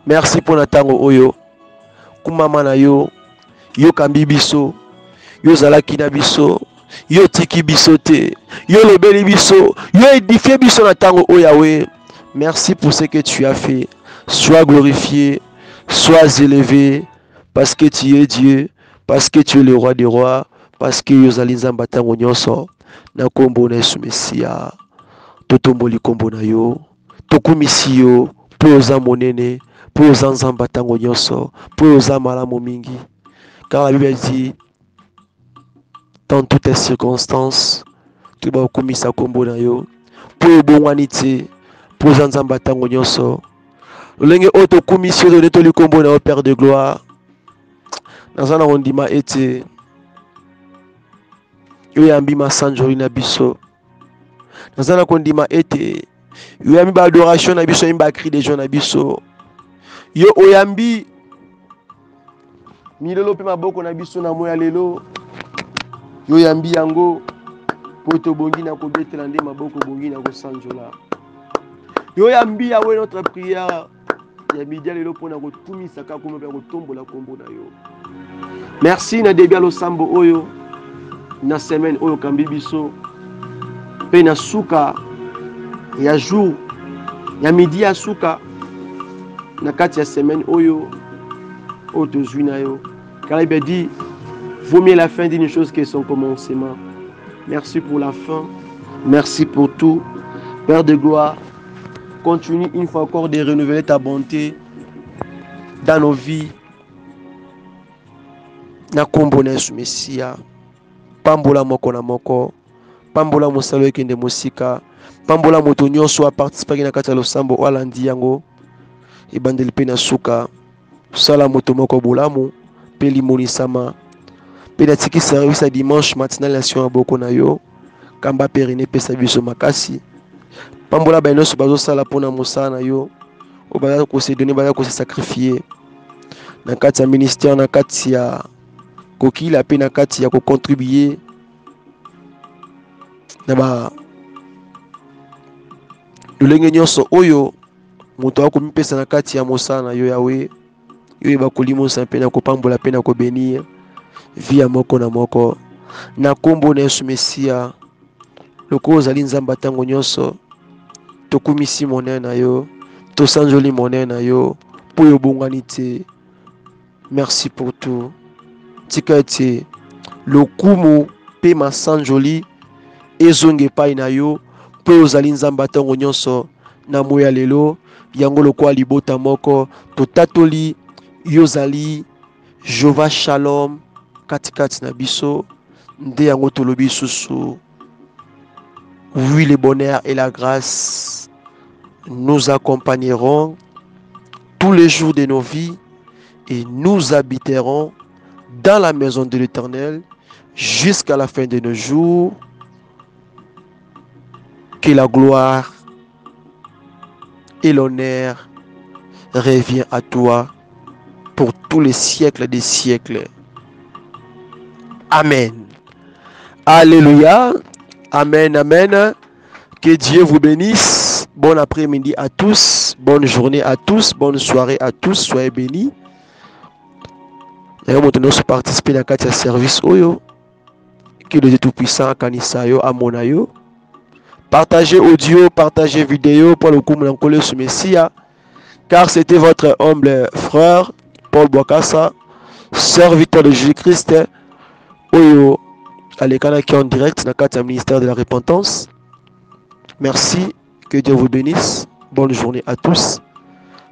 Merci mpo na ntango oyo. Kumama na yo ozalaki na biso yo otiki biso te yo olobeli biso yo édifie biso na ntango oyo yawe merci pour ce que tu as fait. Sois glorifié sois élevé parce que tu es dieu parce que tu es le roi des rois parce que yo ozali nyonso na nkombo na yesu mesiya totomboli na yo. Tokumisi yo. Mpo oza monene mpo oza nzambe ntango nyonso mpo oza car la bible dit dans toutes les circonstances toyeba kokumisa nkombo na yo. Mpo ebongwani te mpo oza nzambe ntango nyonso lolenge oyo tokumisi yo tone toli nkombo na yo père de gloire naza na kondima ete yo yambi masanjoli na biso naza na kondima ete yo yambi baadoration na biso yambi bacri de jour na biso yo oyambi milelo mpe maboko na biso na moya lelo yo yambi yango mpo tobongi na kobetela nde maboko bongi na kosanjola yo yambi yawe notre prière ya midi ya lelo mpona kotumisa kaka mpe kotombola nkombo na yo. Merci na debi ya losambo oyo na semaine oyo okambi biso mpe na suka ya jour ya midi ya suka na kati ya semaine oyo oyo tozwi na yo. Il dit vaut mieux la fin d'une chose que son commencement. Merci pour la fin. Merci pour tout. Père de gloire continue une fois encore de renouveler ta bonté dans nos vies. Na nkombo na yesu mesiya pambola moko na moko. Pambola mosala ekende mosika. Pambola moto nyonso aparticipaki na kati ya losambo oyo alandi yango. Ebandeli na suka. Sala moto moko bolamu mpe limonisama mpe natiki service ya dimanche matinal ya sion ya boko na yo. Kamba perine epesa biso makasi. Pambola baye nyonso bazosala mpona mosala na yo. Oyo baza kosedone baza kosesakrifie na kati ya ministère na kati ya kokila mpe na kati ya kocontribue na ba lolenge nyonso oyo moto akomipesa na kati ya mosala na yo yawe. Yo yeba kolimosa mpe na kopambola mpe na kobenir vi ya moko na moko. Na nkombo na yesu mesiya lokola nyonso tokumisi monene na yo tosanzoli monene na yo mpo merci pour tout. Tika ete lokumu mpe masanjoli ezonga epai na yo mpo nyonso. Na lelo yango lokola moko totatoli yozali jova shalom katikati na biso nde oui le bonheur et la grâce nous accompagneront tous les jours de nos vies et nous habiterons dans la maison de l'Éternel jusqu'à la fin de nos jours. Que la gloire et l'honneur revient à toi pour tous les siècles des siècles. Amen. Alléluia. Amen, amen. Que Dieu vous bénisse. Bon après-midi à tous. Bonne journée à tous. Bonne soirée à tous. Soyez bénis. nayo moto nyonso participe na kati ya service oyo que le Dieu tout-puissant akanisa yo partagez audio partagez vidéo pour le kumu na nkolo yesu mesia car c'était votre humble frère paul bwakasa serviteur de jésus-christ oyo alekanaki en direct na kati ya ministère de la repentance. Merci que dieu vous bénisse. Bonne journée à tous.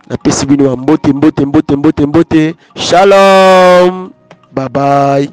Napesi bino ya mbote mbote mbote mbote mbote shalom. Bye bye